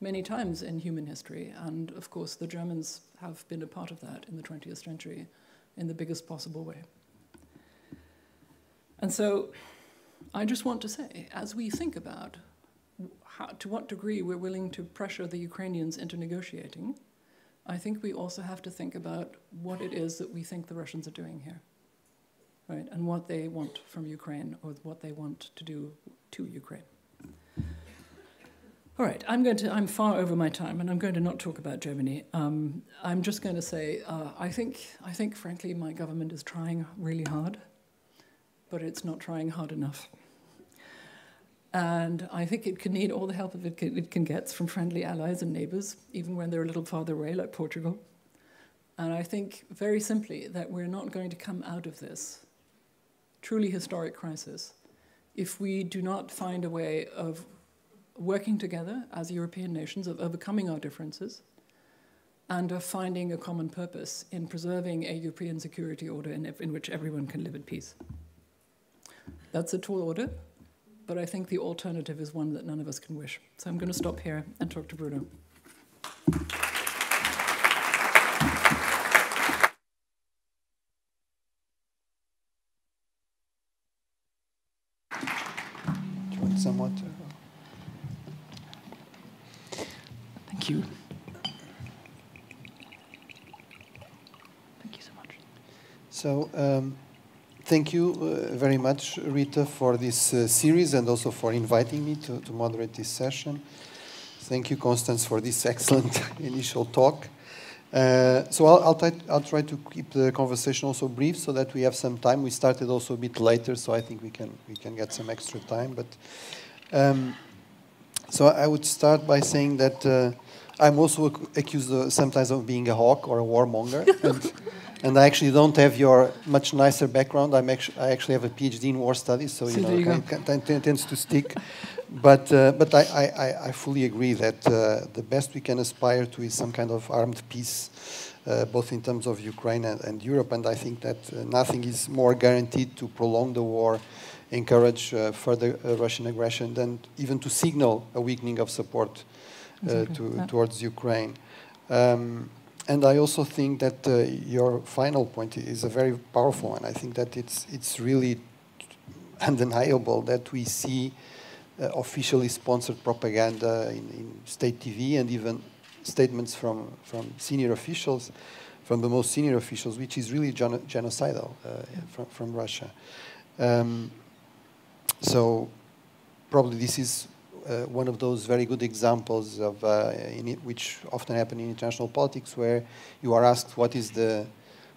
many times in human history. And of course, the Germans have been a part of that in the 20th century in the biggest possible way. And so I just want to say, as we think about how, to what degree we're willing to pressure the Ukrainians into negotiating, I think we also have to think about what it is that we think the Russians are doing here, right? And what they want from Ukraine or what they want to do to Ukraine. All right, I'm going to. I'm far over my time, and I'm going to not talk about Germany. Um, I'm just going to say uh, I think. I think, frankly, my government is trying really hard, but it's not trying hard enough. And I think it can need all the help it can, it can get from friendly allies and neighbors, even when they're a little farther away, like Portugal. And I think, very simply, that we're not going to come out of this truly historic crisis if we do not find a way of working together as European nations, of overcoming our differences, and of finding a common purpose in preserving a European security order in, in which everyone can live at peace. That's a tall order, but I think the alternative is one that none of us can wish. So I'm going to stop here and talk to Bruno. Do you want someone to? you. Thank you so much. So, um, thank you uh, very much, Rita, for this uh, series and also for inviting me to, to moderate this session. Thank you, Constanze, for this excellent initial talk. Uh, so I'll, I'll, try, I'll try to keep the conversation also brief so that we have some time. We started also a bit later, so I think we can we can get some extra time. But um, so I would start by saying that uh, I'm also accused uh, sometimes of being a hawk or a warmonger. and, and, I actually don't have your much nicer background. I'm actually, I actually have a PhD in war studies, so, you know, it tends to stick. But, uh, but I, I, I, fully agree that uh, the best we can aspire to is some kind of armed peace, uh, both in terms of Ukraine and, and Europe. And I think that uh, nothing is more guaranteed to prolong the war encourage uh, further uh, Russian aggression than even to signal a weakening of support uh, to, yeah. towards Ukraine. Um, and I also think that uh, your final point is a very powerful one. I think that it's it's really undeniable that we see uh, officially sponsored propaganda in, in, state TV and even statements from from senior officials, from the most senior officials, which is really gen genocidal uh, from from Russia. Um, so probably this is one of those very good examples of uh, which often happen in international politics, where you are asked what is the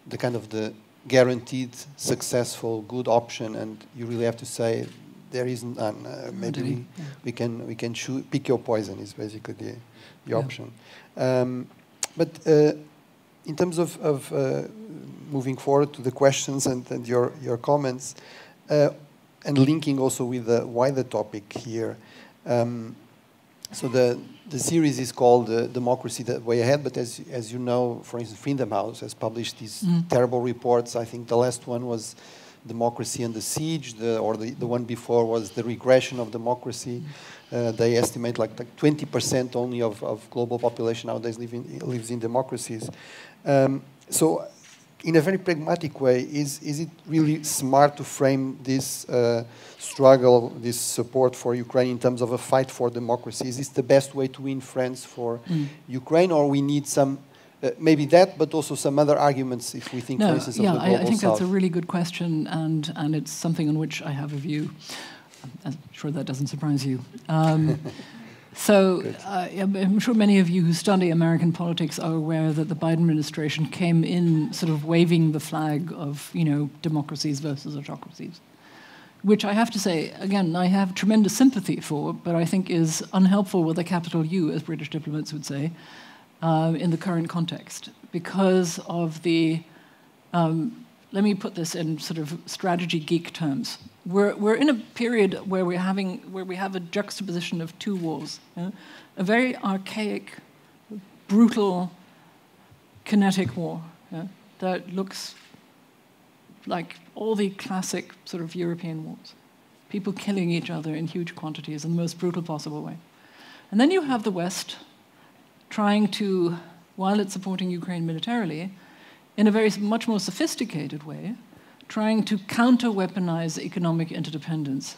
the kind of the guaranteed successful good option, and you really have to say there isn't none. Uh, maybe we, yeah. we can we can choose, pick your poison is basically the, the yeah. option. Um, but uh, in terms of, of uh, moving forward to the questions and, and your your comments, uh, and linking also with the wider topic here. Um, so the the series is called uh, Democracy the Way Ahead, but as, as you know, for instance, Freedom House has published these mm. terrible reports. I think the last one was Democracy and the Siege, the, or the, the one before was The Regression of Democracy. Uh, they estimate like, like 20% only of, of global population nowadays live in, lives in democracies. Um, so in a very pragmatic way, is, is it really smart to frame this uh, struggle, this support for Ukraine in terms of a fight for democracy? Is this the best way to win friends for mm. Ukraine, or we need some, uh, maybe that, but also some other arguments if we think, no, for instance, yeah, of the global I, I think South? that's a really good question, and, and it's something on which I have a view. I'm sure that doesn't surprise you. Um, So uh, I'm sure many of you who study American politics are aware that the Biden administration came in sort of waving the flag of, you know, democracies versus autocracies, which I have to say, again, I have tremendous sympathy for, but I think is unhelpful with a capital U, as British diplomats would say, uh, in the current context, because of the um, let me put this in sort of strategy geek terms. We're, we're in a period where we're having where we have a juxtaposition of two wars, a very archaic, brutal, kinetic war that looks like all the classic sort of European wars, people killing each other in huge quantities in the most brutal possible way, and then you have the West trying to, while it's supporting Ukraine militarily, in a very much more sophisticated way, trying to counter weaponize economic interdependence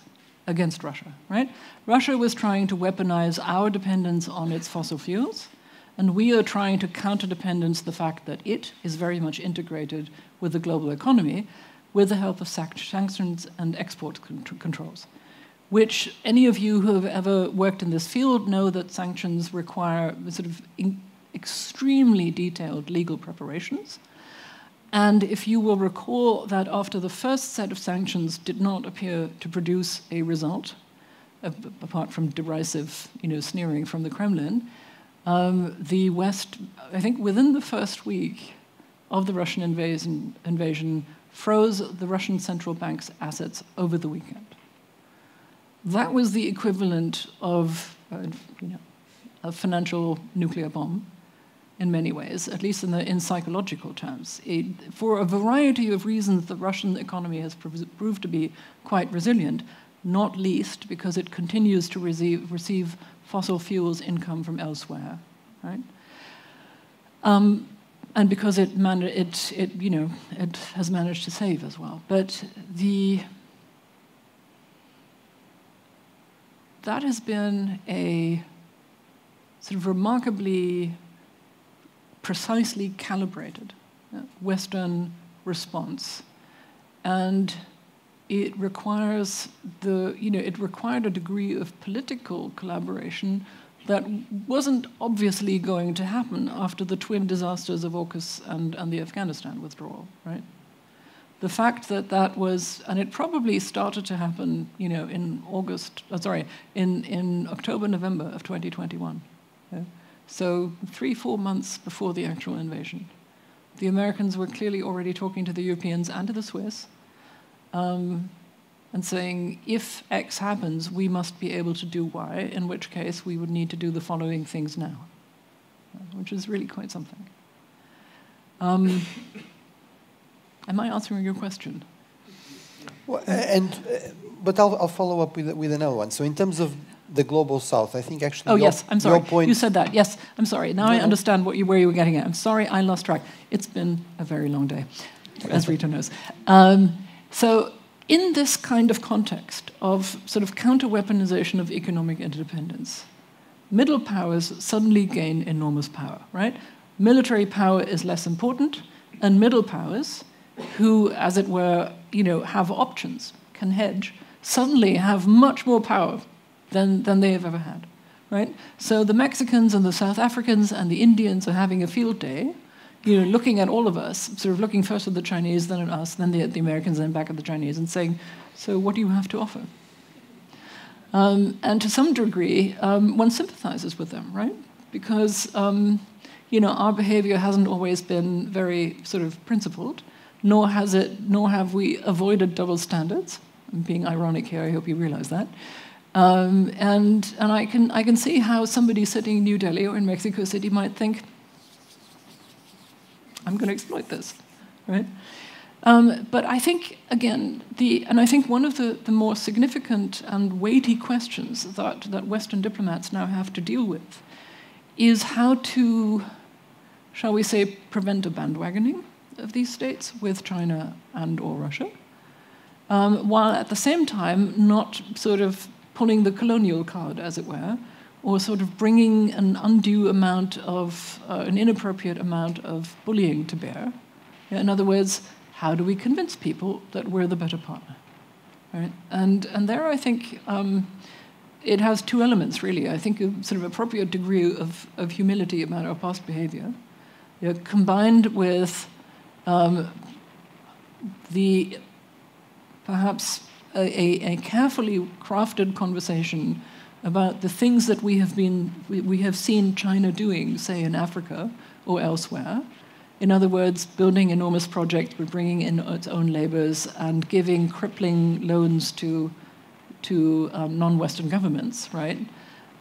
against Russia, right? Russia was trying to weaponize our dependence on its fossil fuels, and we are trying to counter dependence the fact that it is very much integrated with the global economy with the help of sanctions and export controls. Which any of you who have ever worked in this field know that sanctions require sort of extremely detailed legal preparations and if you will recall that after the first set of sanctions did not appear to produce a result, apart from derisive you know, sneering from the Kremlin, um, the West, I think within the first week of the Russian invasion, invasion, froze the Russian central bank's assets over the weekend. That was the equivalent of uh, you know, a financial nuclear bomb in many ways, at least in, the, in psychological terms. It, for a variety of reasons, the Russian economy has proved to be quite resilient, not least because it continues to receive, receive fossil fuels income from elsewhere, right? Um, and because it, it, it, you know, it has managed to save as well. But the that has been a sort of remarkably precisely calibrated uh, Western response. And it requires the, you know, it required a degree of political collaboration that wasn't obviously going to happen after the twin disasters of AUKUS and, and the Afghanistan withdrawal, right? The fact that that was, and it probably started to happen, you know, in August, uh, sorry, in, in October, November of 2021. So, three, four months before the actual invasion, the Americans were clearly already talking to the Europeans and to the Swiss um, and saying, if X happens, we must be able to do Y, in which case we would need to do the following things now, which is really quite something. Um, am I answering your question? Well, and, uh, but I'll, I'll follow up with, with another one. So, in terms of the global south. I think actually. Oh yes, I'm sorry. Point You said that. Yes, I'm sorry. Now no, I understand what you, where you were getting at. I'm sorry, I lost track. It's been a very long day, as Rita knows. Um, so, in this kind of context of sort of counter weaponization of economic interdependence, middle powers suddenly gain enormous power. Right? Military power is less important, and middle powers, who, as it were, you know, have options, can hedge, suddenly have much more power than, than they have ever had, right? So the Mexicans and the South Africans and the Indians are having a field day, you know, looking at all of us, sort of looking first at the Chinese, then at us, then the, at the Americans, then back at the Chinese, and saying, so what do you have to offer? Um, and to some degree, um, one sympathizes with them, right? Because um, you know our behavior hasn't always been very sort of principled, nor has it, nor have we avoided double standards. I'm being ironic here. I hope you realize that. Um, and and I can I can see how somebody sitting in New Delhi or in Mexico City might think, I'm going to exploit this, right? Um, but I think, again, the, and I think one of the, the more significant and weighty questions that, that Western diplomats now have to deal with is how to, shall we say, prevent a bandwagoning of these states with China and or Russia, um, while at the same time not sort of pulling the colonial card, as it were, or sort of bringing an undue amount of, uh, an inappropriate amount of bullying to bear. In other words, how do we convince people that we're the better partner? Right? And, and there, I think um, it has two elements, really. I think a sort of appropriate degree of, of humility about our past behavior, combined with um, the perhaps a, a, carefully crafted conversation about the things that we have been we, we have seen China doing, say in Africa or elsewhere, in other words, building enormous projects, but bringing in its own labors and giving crippling loans to, to um, non-Western governments, right?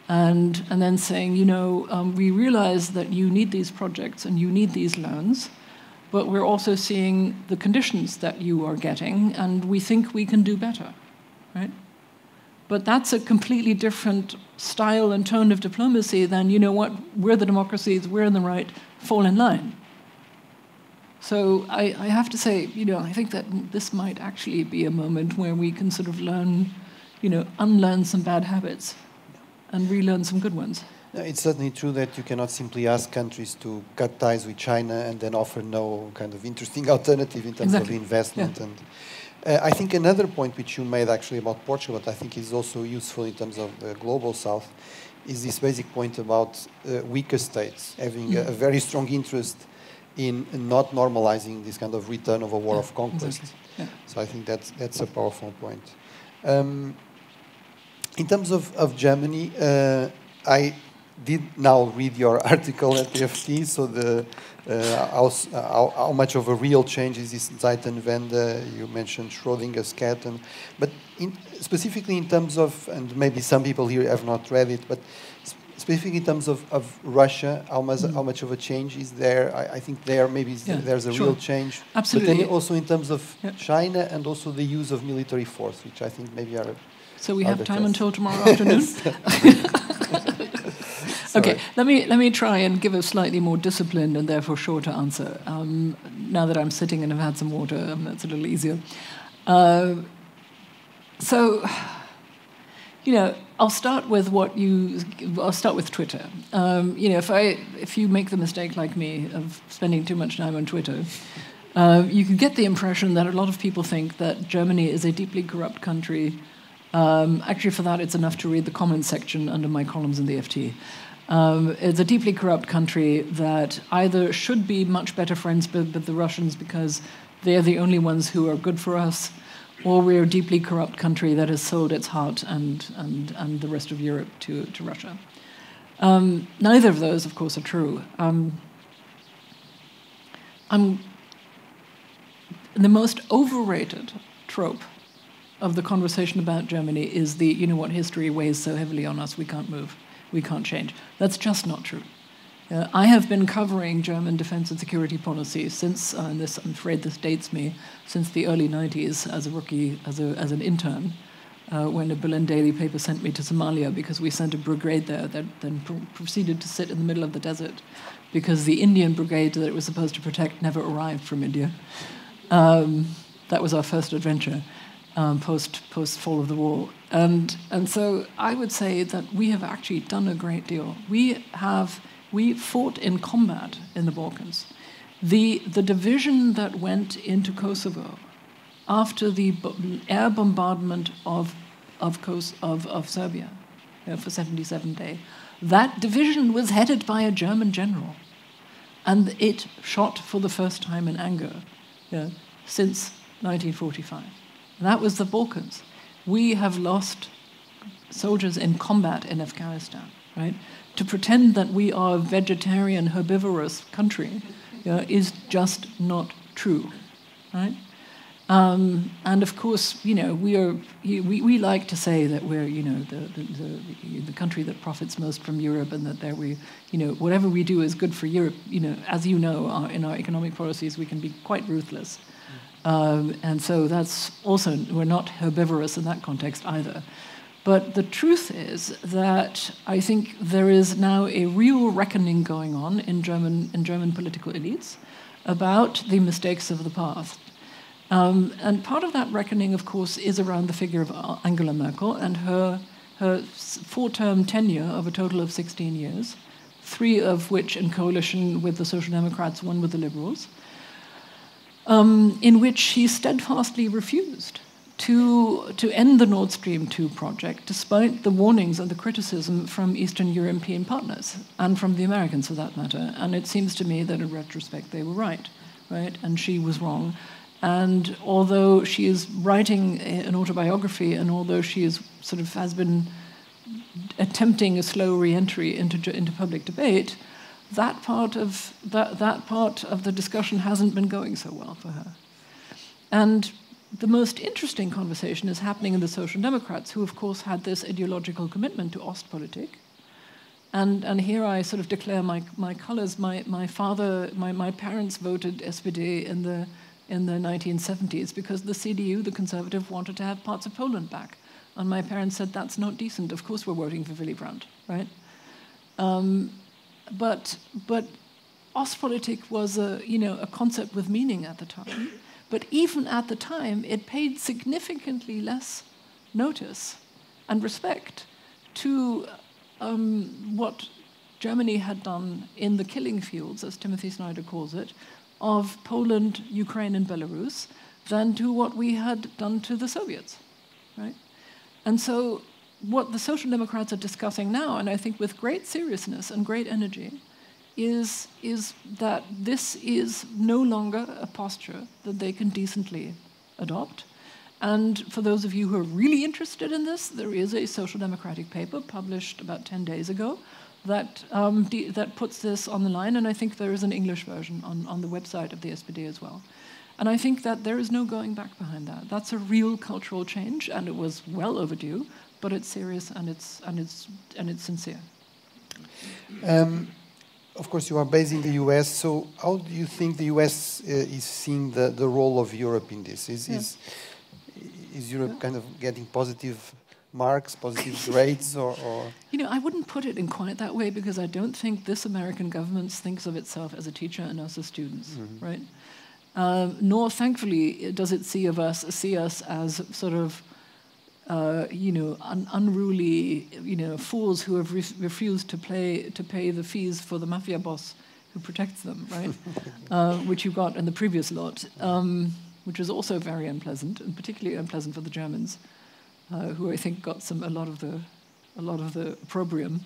And, and then saying, you know, um, we realize that you need these projects and you need these loans, but we're also seeing the conditions that you are getting, and we think we can do better, right? But that's a completely different style and tone of diplomacy than, you know what, we're the democracies, we're in the right, fall in line. So I, I, have to say, you know, I think that this might actually be a moment where we can sort of learn, you know, unlearn some bad habits and relearn some good ones. It's certainly true that you cannot simply ask countries to cut ties with China and then offer no kind of interesting alternative in terms exactly. of investment. Yeah. And uh, I think another point which you made actually about Portugal, that I think is also useful in terms of the global South, is this basic point about uh, weaker states having mm. a, a very strong interest in not normalizing this kind of return of a war yeah, of conquest. Exactly. Yeah. So I think that's that's a powerful point. Um, in terms of, of Germany, uh, I did now read your article at the FT, so the uh, how, how, how, much of a real change is this Zeitenwende? You mentioned Schrodinger's cat, and, but in, specifically in terms of, and maybe some people here have not read it, but specifically in terms of, of Russia, how much, mm. how much of a change is there? I, I think there maybe yeah, there's a sure. real change. Absolutely. But then also in terms of yeah. China and also the use of military force, which I think maybe are. So we have time until tomorrow afternoon. okay, let me let me try and give a slightly more disciplined and therefore shorter answer. Um, now that I'm sitting and have had some water, um, that's a little easier. Uh, so you know, I'll start with what you. I'll start with Twitter. Um, you know, if I if you make the mistake like me of spending too much time on Twitter, uh, you can get the impression that a lot of people think that Germany is a deeply corrupt country. Um, actually, for that, it's enough to read the comments section under my columns in the FT. Um, it's a deeply corrupt country that either should be much better friends with, with the Russians because they're the only ones who are good for us or we're a deeply corrupt country that has sold its heart and, and, and the rest of Europe to, to Russia. Um, neither of those, of course, are true. Um, the most overrated trope of the conversation about Germany is the, you know what, history weighs so heavily on us, we can't move, we can't change. That's just not true. Uh, I have been covering German defense and security policy since, uh, and this, I'm afraid this dates me, since the early 90s as a rookie, as, a, as an intern, uh, when a Berlin Daily paper sent me to Somalia because we sent a brigade there that then pr- proceeded to sit in the middle of the desert because the Indian brigade that it was supposed to protect never arrived from India. Um, that was our first adventure. Um, post post fall of the wall. And and so I would say that we have actually done a great deal. We have we fought in combat in the Balkans. The, the division that went into Kosovo after the air bombardment of, of, of, of Serbia you know, for 77 days, That division was headed by a German general. And it shot for the first time in anger you know, since 1945. And that was the Balkans. We have lost soldiers in combat in Afghanistan, right? To pretend that we are a vegetarian, herbivorous country you know, is just not true, right? Um, and of course, you know, we are we, we like to say that we're you know the, the, the, the country that profits most from Europe, and that there we you know whatever we do is good for Europe. You know, as you know, our, in our economic policies, we can be quite ruthless, um, and so that's also we're not herbivorous in that context either. But the truth is that I think there is now a real reckoning going on in German in German political elites about the mistakes of the past um, and part of that reckoning, of course, is around the figure of Angela Merkel and her, her four term tenure of a total of 16 years, three of which in coalition with the Social Democrats, one with the Liberals, um, in which she steadfastly refused to, to end the Nord Stream 2 project, despite the warnings and the criticism from Eastern European partners and from the Americans for that matter. And it seems to me that in retrospect they were right, right? And she was wrong. And although she is writing an autobiography, and although she is sort of has been attempting a slow re-entry into into public debate, that part of that that part of the discussion hasn't been going so well for her. And the most interesting conversation is happening in the Social Democrats, who of course had this ideological commitment to Ostpolitik. And, and here I sort of declare my, my colors. My, my father, my, my parents voted SPD in the in the 1970s because the CDU, the Conservative, wanted to have parts of Poland back. And my parents said, that's not decent. Of course we're voting for Willy Brandt, right? Um, but, but Ostpolitik was a, you know, a concept with meaning at the time. But even at the time, it paid significantly less notice and respect to um, what Germany had done in the killing fields, as Timothy Snyder calls it, of Poland, Ukraine, and Belarus than to what we had done to the Soviets, right? And so, what the Social Democrats are discussing now, and I think with great seriousness and great energy, is, is that this is no longer a posture that they can decently adopt. And for those of you who are really interested in this, there is a social democratic paper published about 10 days ago that, um, that puts this on the line, and I think there is an English version on, on the website of the SPD as well. And I think that there is no going back behind that. That's a real cultural change, and it was well overdue, but it's serious and it's, and it's, and it's sincere. Um, of course, you are based in the US, so how do you think the US uh, is seeing the, the role of Europe in this? Is, yeah. is, is Europe yeah. kind of getting positive marks, positive grades, or, or, You know, I wouldn't put it in quite that way because I don't think this American government thinks of itself as a teacher and us as students, mm-hmm. right? Um, nor, thankfully, does it see of us see us as sort of, uh, you know, un- unruly, you know, fools who have re- refused to pay to pay the fees for the mafia boss who protects them, right? uh, which you got in the previous lot, um, which was also very unpleasant, and particularly unpleasant for the Germans uh, who I think got some a lot of the a lot of the opprobrium.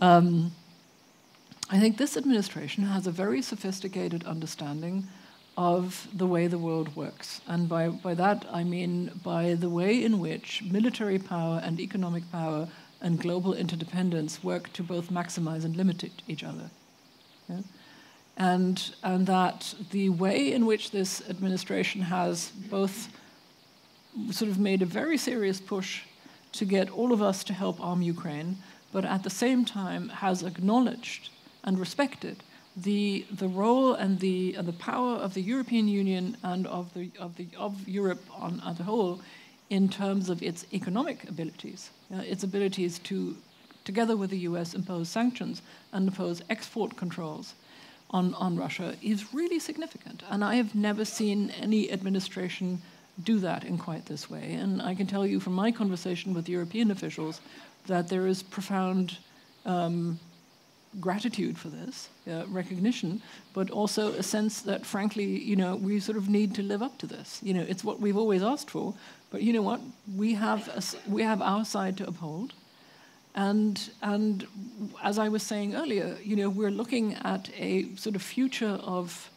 Um, I think this administration has a very sophisticated understanding of the way the world works. And by, by that, I mean by the way in which military power and economic power and global interdependence work to both maximize and limit each other. Yeah? And, and that the way in which this administration has both sort of made a very serious push to get all of us to help arm Ukraine, but at the same time has acknowledged and respected the, the role and the, and the power of the European Union and of, the, of, the, of Europe on, as a whole in terms of its economic abilities, uh, its abilities to, together with the US, impose sanctions and impose export controls on, on Russia is really significant. And I have never seen any administration do that in quite this way. And I can tell you from my conversation with European officials that there is profound um, gratitude for this, uh, recognition, but also a sense that, frankly, you know, we sort of need to live up to this. You know, it's what we've always asked for, but you know what? We have a, we have our side to uphold, And, and as I was saying earlier, you know, we're looking at a sort of future of.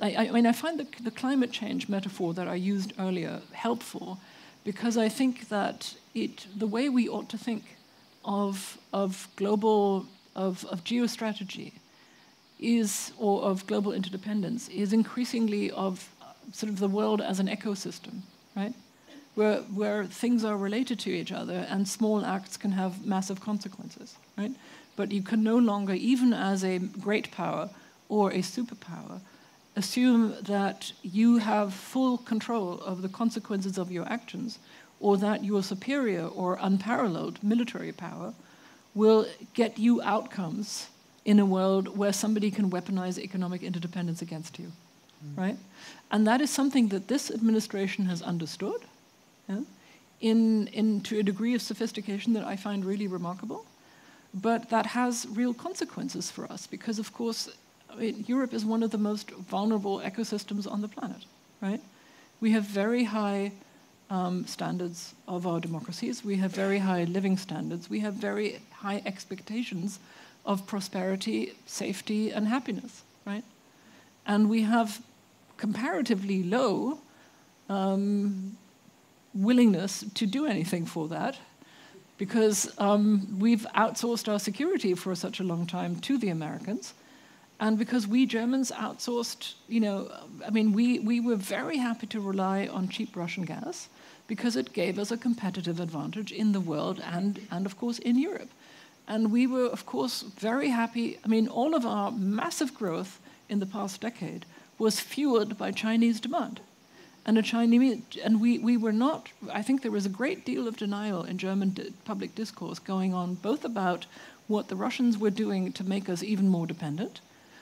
I, I mean, I find the, the climate change metaphor that I used earlier helpful because I think that it, the way we ought to think of, of global, of, of geostrategy is, or of global interdependence, is increasingly of sort of the world as an ecosystem, right? where, where things are related to each other and small acts can have massive consequences, right? But you can no longer, even as a great power or a superpower, assume that you have full control of the consequences of your actions or that your superior or unparalleled military power will get you outcomes in a world where somebody can weaponize economic interdependence against you, mm. right? And that is something that this administration has understood yeah? in, in, to a degree of sophistication that I find really remarkable. But that has real consequences for us because, of course, I mean, Europe is one of the most vulnerable ecosystems on the planet, right? We have very high um, standards of our democracies. We have very high living standards. We have very high expectations of prosperity, safety, and happiness, right? And we have comparatively low um, willingness to do anything for that because um, we've outsourced our security for such a long time to the Americans. And because we Germans outsourced, you know, I mean, we, we were very happy to rely on cheap Russian gas because it gave us a competitive advantage in the world and, and of course, in Europe. And we were, of course, very happy. I mean, all of our massive growth in the past decade was fueled by Chinese demand and a Chinese, and we, we were not, I think there was a great deal of denial in German di public discourse going on, both about what the Russians were doing to make us even more dependent.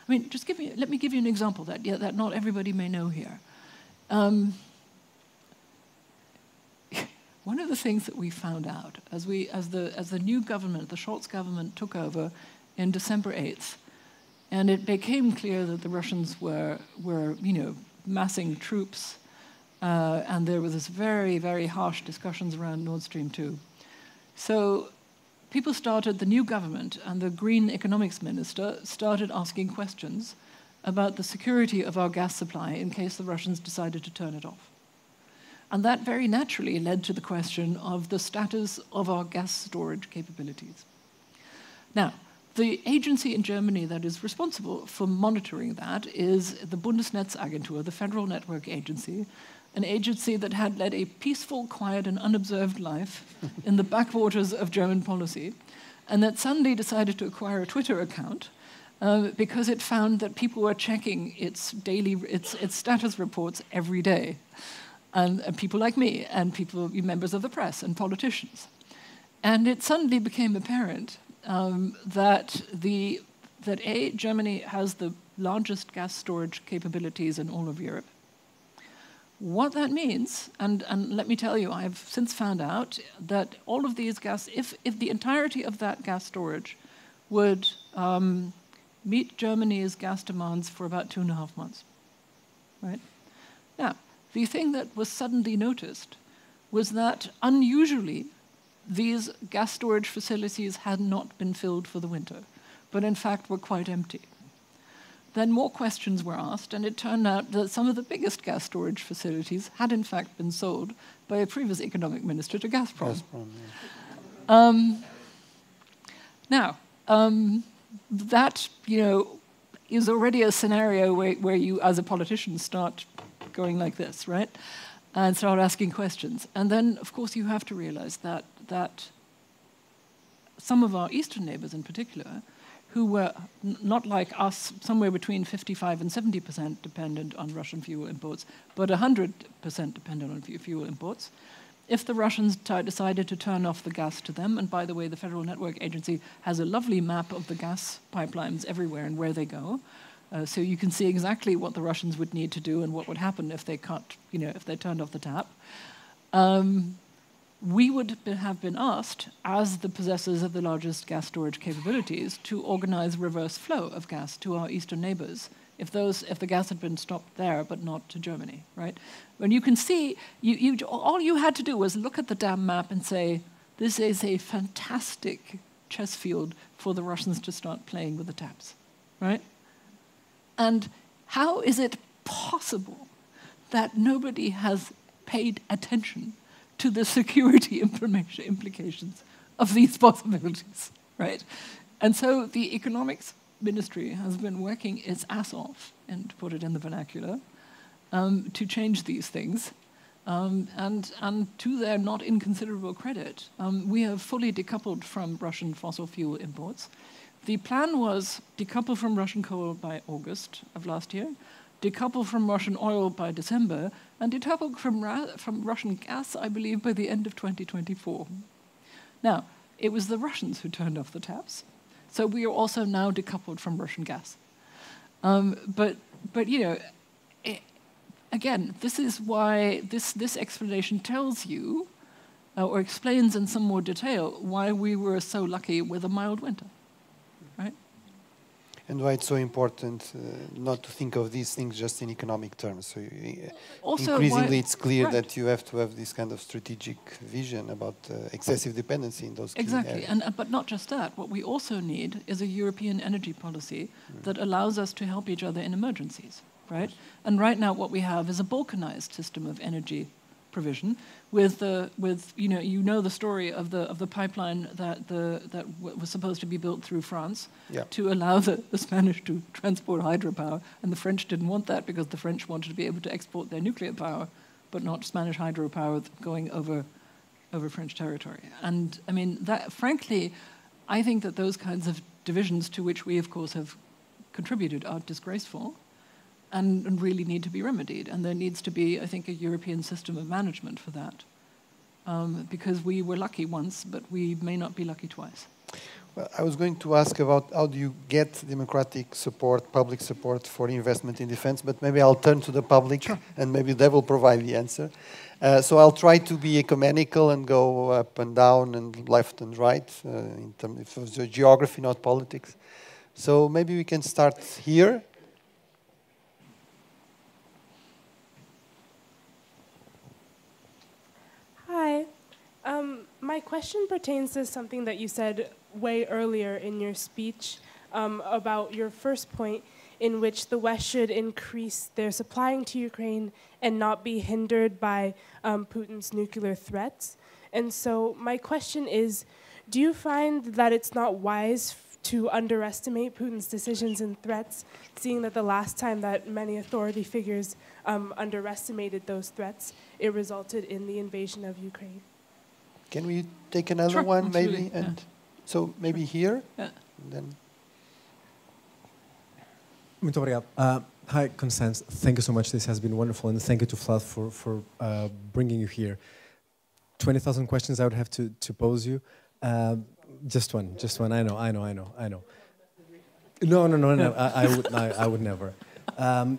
I mean, just give me, let me give you an example that, yeah, that not everybody may know here. Um, one of the things that we found out as, we, as, the, as the new government, the Scholz government, took over in December 8th, and it became clear that the Russians were, were you know, massing troops uh, and there was this very, very harsh discussions around Nord Stream 2. So people started, the new government and the green economics minister started asking questions about the security of our gas supply in case the Russians decided to turn it off. And that very naturally led to the question of the status of our gas storage capabilities. Now, the agency in Germany that is responsible for monitoring that is the Bundesnetzagentur, the Federal Network Agency, an agency that had led a peaceful, quiet, and unobserved life in the backwaters of German policy, and that suddenly decided to acquire a Twitter account uh, because it found that people were checking its daily its, its status reports every day, and, and people like me, and people members of the press, and politicians, and it suddenly became apparent um, that the that a Germany has the largest gas storage capabilities in all of Europe what that means, and, and let me tell you, I've since found out that all of these gas, if, if the entirety of that gas storage would um, meet Germany's gas demands for about two and a half months. Right? Now, the thing that was suddenly noticed was that unusually these gas storage facilities had not been filled for the winter, but in fact were quite empty. Then more questions were asked, and it turned out that some of the biggest gas storage facilities had in fact been sold by a previous economic minister to Gazprom. Gazprom yeah. um, now, um, that you know is already a scenario where, where you, as a politician, start going like this, right? And start asking questions. And then, of course, you have to realize that that some of our eastern neighbors, in particular, who were not like us, somewhere between 55 and 70 percent dependent on Russian fuel imports, but 100 percent dependent on fuel imports. If the Russians decided to turn off the gas to them, and by the way, the Federal Network Agency has a lovely map of the gas pipelines everywhere and where they go, uh, so you can see exactly what the Russians would need to do and what would happen if they cut, you know, if they turned off the tap. Um, we would have been asked, as the possessors of the largest gas storage capabilities, to organize reverse flow of gas to our eastern neighbors if those if the gas had been stopped there but not to Germany, right? When you can see, you, you all you had to do was look at the damn map and say, this is a fantastic chess field for the Russians to start playing with the TAPS, right? And how is it possible that nobody has paid attention to the security implications of these possibilities, right? And so the economics ministry has been working its ass off, and to put it in the vernacular, um, to change these things. Um, and, and to their not inconsiderable credit, um, we have fully decoupled from Russian fossil fuel imports. The plan was decouple from Russian coal by August of last year, decouple from Russian oil by December, and decouple from, from Russian gas, I believe, by the end of 2024. Now, it was the Russians who turned off the taps, so we are also now decoupled from Russian gas. Um, but, but, you know, it, again, this is why this, this explanation tells you, uh, or explains in some more detail, why we were so lucky with a mild winter and why it's so important uh, not to think of these things just in economic terms. So you, also increasingly, it's clear right. that you have to have this kind of strategic vision about uh, excessive dependency in those exactly. And uh, but not just that. What we also need is a European energy policy mm. that allows us to help each other in emergencies. Right. And right now, what we have is a balkanized system of energy provision with the with you know you know the story of the of the pipeline that the that was supposed to be built through France yeah. to allow the, the Spanish to transport hydropower. And the French didn't want that because the French wanted to be able to export their nuclear power but not Spanish hydropower going over over French territory. And I mean that frankly I think that those kinds of divisions to which we of course have contributed are disgraceful and, and, really need to be remedied. And there needs to be, I think, a European system of management for that. Um, because we were lucky once, but we may not be lucky twice. Well, I was going to ask about how do you get democratic support, public support for investment in defense, but maybe I'll turn to the public sure. and maybe they will provide the answer. Uh, so I'll try to be ecumenical and go up and down and left and right uh, in terms of geography, not politics. So maybe we can start here My question pertains to something that you said way earlier in your speech um, about your first point, in which the West should increase their supplying to Ukraine and not be hindered by um, Putin's nuclear threats. And so, my question is do you find that it's not wise to underestimate Putin's decisions and threats, seeing that the last time that many authority figures um, underestimated those threats, it resulted in the invasion of Ukraine? Can we take another sure, one, maybe? And yeah. so maybe here, yeah. then. Muito obrigado. Uh, hi, Constanze. Thank you so much. This has been wonderful, and thank you to FLAD for for uh, bringing you here. Twenty thousand questions I would have to to pose you. Uh, just one, just one. I know, I know, I know, I know. No, no, no, no. I, I would, I, I, would never. Um,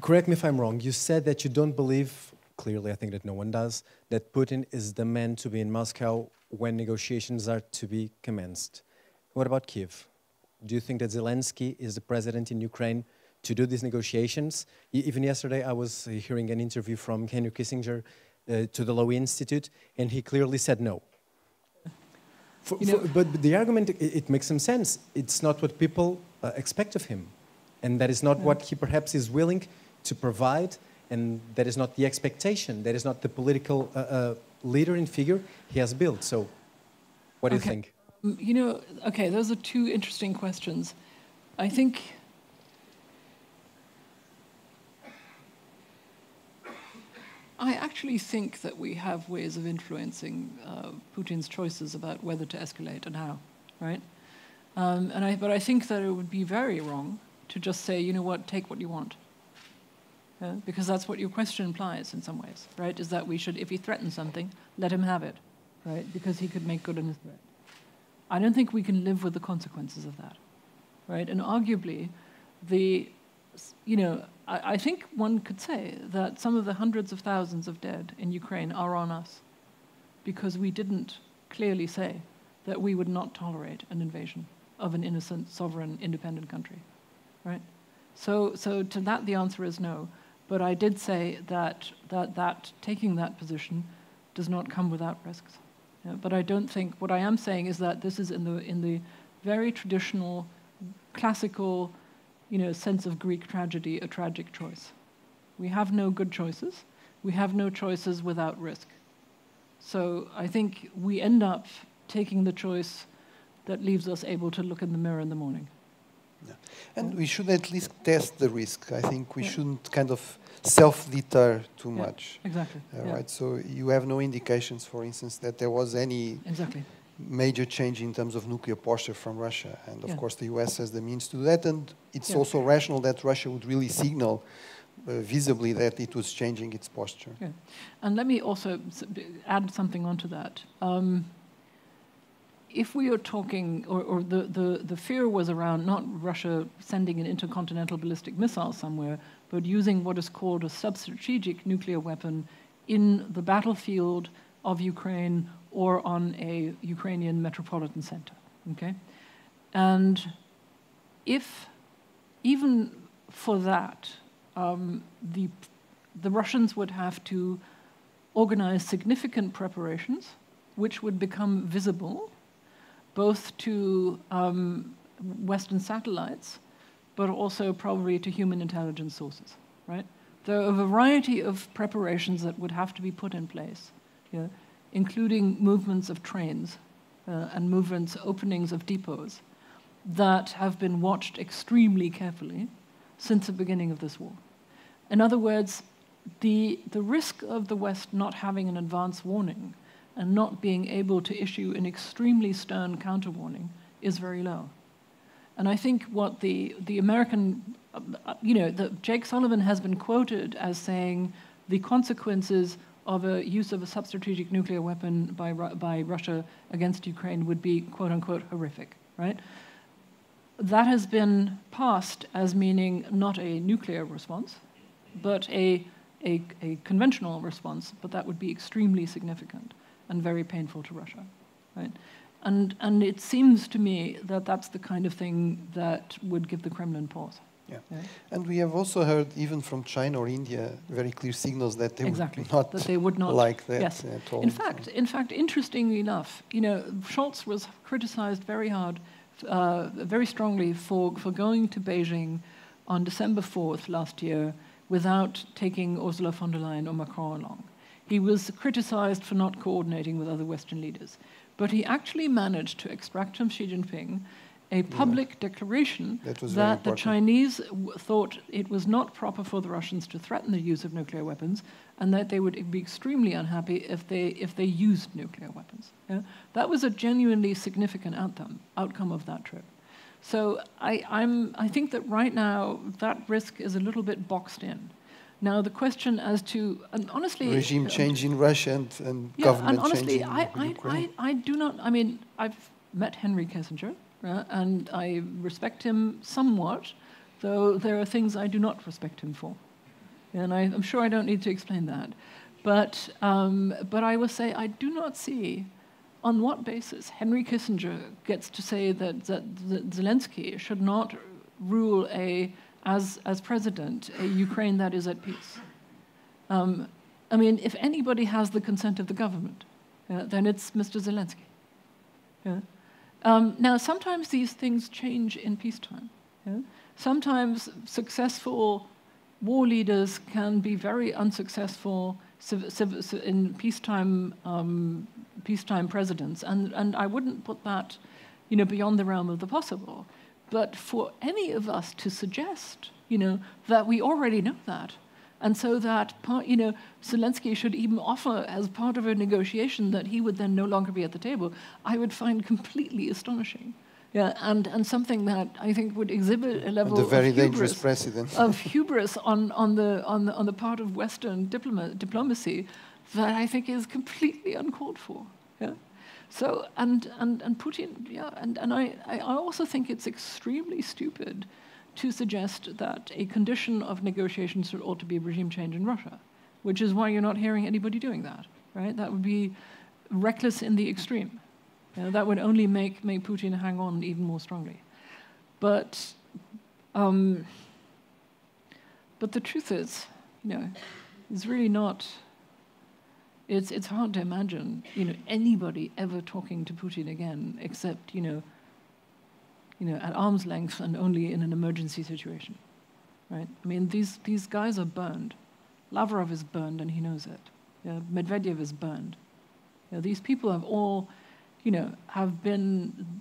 correct me if I'm wrong. You said that you don't believe clearly, I think that no one does, that Putin is the man to be in Moscow when negotiations are to be commenced. What about Kiev? Do you think that Zelensky is the president in Ukraine to do these negotiations? even yesterday, I was hearing an interview from Henry Kissinger uh, to the Lowy Institute, and he clearly said no. For, for, but, but, the argument, it, it, makes some sense. It's not what people uh, expect of him. And that is not what he perhaps is willing to provide and that is not the expectation. That is not the political uh, uh, leader and figure he has built. So, what do okay. you think? Mm, you know, okay, those are two interesting questions. I think. I actually think that we have ways of influencing uh, Putin's choices about whether to escalate and how, right? Um, and I, but I think that it would be very wrong to just say, you know what, take what you want yeah? because that's what your question implies in some ways, right? Is that we should, if he threatens something, let him have it, right? Because he could make good on his threat. I don't think we can live with the consequences of that, right? And arguably, the, you know, I, I think one could say that some of the hundreds of thousands of dead in Ukraine are on us because we didn't clearly say that we would not tolerate an invasion of an innocent, sovereign, independent country, right? So, so to that, the answer is no. But I did say that, that, that taking that position does not come without risks. Yeah, but I don't think what I am saying is that this is in the in the very traditional, classical, you know, sense of Greek tragedy, a tragic choice. We have no good choices. We have no choices without risk. So I think we end up taking the choice that leaves us able to look in the mirror in the morning. Yeah. And we should at least test the risk. I think we Yeah. shouldn't kind of self-deter too Yeah. much. Exactly. Uh, yeah. Right. So you have no indications, for instance, that there was any Exactly. major change in terms of nuclear posture from Russia. And of Yeah. course, the US has the means to do that. And it's also rational that Russia would really signal uh, visibly that it was changing its posture. Yeah. And let me also add something onto that. Um, if we are talking, or, or the, the, the fear was around not Russia sending an intercontinental ballistic missile somewhere, but using what is called a substrategic nuclear weapon in the battlefield of Ukraine or on a Ukrainian metropolitan center. Okay? And if, even for that, um, the, the Russians would have to organize significant preparations, which would become visible both to um, Western satellites, but also probably to human intelligence sources, right? There are a variety of preparations that would have to be put in place, including movements of trains uh, and movements, openings of depots, that have been watched extremely carefully since the beginning of this war. In other words, the, the risk of the West not having an advance warning and not being able to issue an extremely stern counter warning is very low. And I think what the, the American, uh, you know, the, Jake Sullivan has been quoted as saying the consequences of a use of a substrategic nuclear weapon by, by Russia against Ukraine would be quote unquote horrific, right? That has been passed as meaning not a nuclear response, but a, a, a conventional response, but that would be extremely significant and very painful to Russia, right? And, and it seems to me that that's the kind of thing that would give the Kremlin pause. Yeah. Yeah. And we have also heard, even from China or India, very clear signals that they exactly. would not that they would not like that yes. at all. In fact, in fact, interestingly enough, you know, Scholz was criticized very hard, uh, very strongly for, for going to Beijing on December 4th last year without taking Ursula von der Leyen or Macron along. He was criticized for not coordinating with other Western leaders. But he actually managed to extract from Xi Jinping a public declaration That was that the. Chinese w- thought it was not proper for the Russians to threaten the use of nuclear weapons, and that they would be extremely unhappy if they if they used nuclear weapons. Yeah? That was a genuinely significant outcome outcome of that trip. So I, I'm I think that right now that risk is a little bit boxed in. Now the question as to and honestly regime uh, change in Russia and, and yeah, government and honestly, change in I, I. I, I do not. I mean, I've met Henry Kissinger, uh, and I respect him somewhat, though there are things I do not respect him for, and I, I'm sure I don't need to explain that. But um, but I will say I do not see. On what basis Henry Kissinger gets to say that, that, that Zelensky should not rule a, as, as president, a Ukraine that is at peace? Um, I mean, if anybody has the consent of the government, uh, then it's Mr. Zelensky. Yeah? Um, now, sometimes these things change in peacetime. Yeah? Sometimes successful war leaders can be very unsuccessful in peacetime, um, peacetime presidents, and, and I wouldn't put that, you know, beyond the realm of the possible. But for any of us to suggest, you know, that we already know that, and so that part, you know, Zelensky should even offer as part of a negotiation that he would then no longer be at the table, I would find completely astonishing. Yeah, and, and something that I think would exhibit a level and a very of dangerous hubris, precedent. of hubris on, on, the, on, the, on the part of Western diploma, diplomacy that I think is completely uncalled for. Yeah? So, and, and, and Putin, yeah, and, and I, I also think it's extremely stupid to suggest that a condition of negotiations ought to be regime change in Russia, which is why you're not hearing anybody doing that, right? That would be reckless in the extreme. You know, that would only make, make Putin hang on even more strongly. But, um, but the truth is, you know, it's really not, it's, it's hard to imagine, you know, anybody ever talking to Putin again, except, you know, you know, at arm's length and only in an emergency situation, right? I mean, these, these guys are burned. Lavrov is burned and he knows it. Medvedev is burned. You know, these people have all, you know, have been,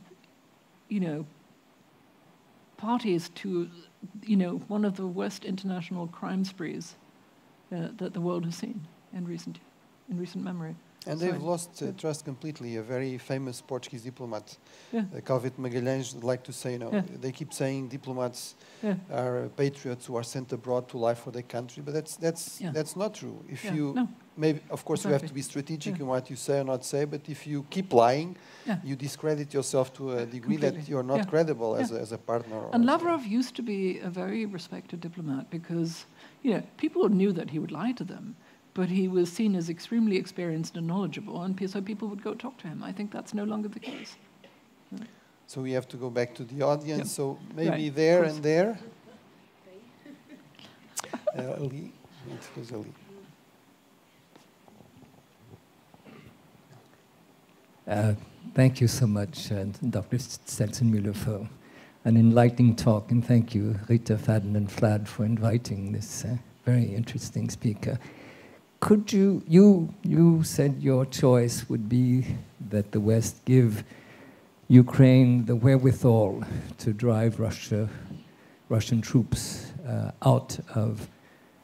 you know, parties to, you know, one of the worst international crime sprees uh, that the world has seen in recent, in recent memory. And Sorry. they've lost uh, trust completely. A very famous Portuguese diplomat, Yeah. uh, Calvet de Magalhães, would like to say, you know, Yeah. they keep saying diplomats Yeah. are uh, patriots who are sent abroad to life for their country, but that's that's that's not true. If you no. maybe, of course, you have to be strategic in what you say or not say, but if you keep lying, you discredit yourself to a degree that you're not credible as, a, as a partner. And Lavrov used to be a very respected diplomat because, you know, people knew that he would lie to them, but he was seen as extremely experienced and knowledgeable, and so people would go talk to him. I think that's no longer the case. So we have to go back to the audience. Yeah. So maybe Right, there and there. uh, Ali, it was Ali. Uh, thank you so much, uh, Dr. Stelzenmüller, for an enlightening talk, and thank you, Rita Faden and FLAD, for inviting this uh, very interesting speaker. Could you, you, you said your choice would be that the West give Ukraine the wherewithal to drive Russia, Russian troops uh, out of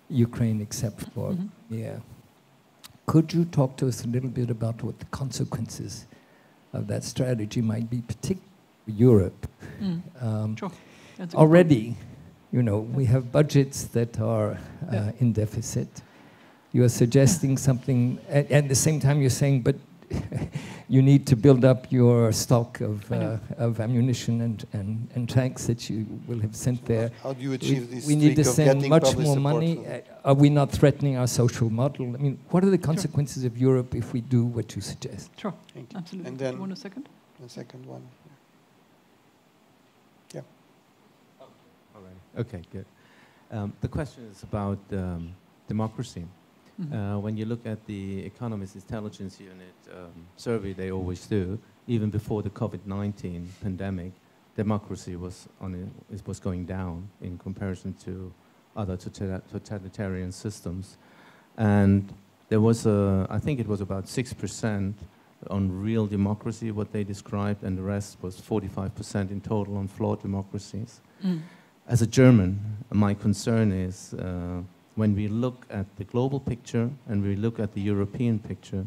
Ukraine, except for Mhm. yeah. Could you talk to us a little bit about what the consequences of that strategy might be, particularly Europe? Mm, Um, Sure. Already, you know, we have budgets that are uh, Yeah. in deficit. You are suggesting something, and at the same time, you're saying, but you need to build up your stock of, uh, of ammunition and, and, and tanks that you will have sent there. How do you We, achieve this we need to send much more money. Uh, Are we not threatening our social model? I mean, what are the consequences of Europe if we do what you suggest? Sure, Thank you. absolutely. And then you want a second? the second one. Yeah. Okay, good. Um, the question is about um, democracy. Mhm. Uh, when you look at the Economist Intelligence Unit um, survey they always do, even before the COVID-19 pandemic, democracy was on a, it was going down in comparison to other tota- totalitarian systems, and there was a, I think it was about six percent on real democracy, what they described, and the rest was 45% in total on flawed democracies. Mm. As a German, my concern is uh, when we look at the global picture and we look at the European picture,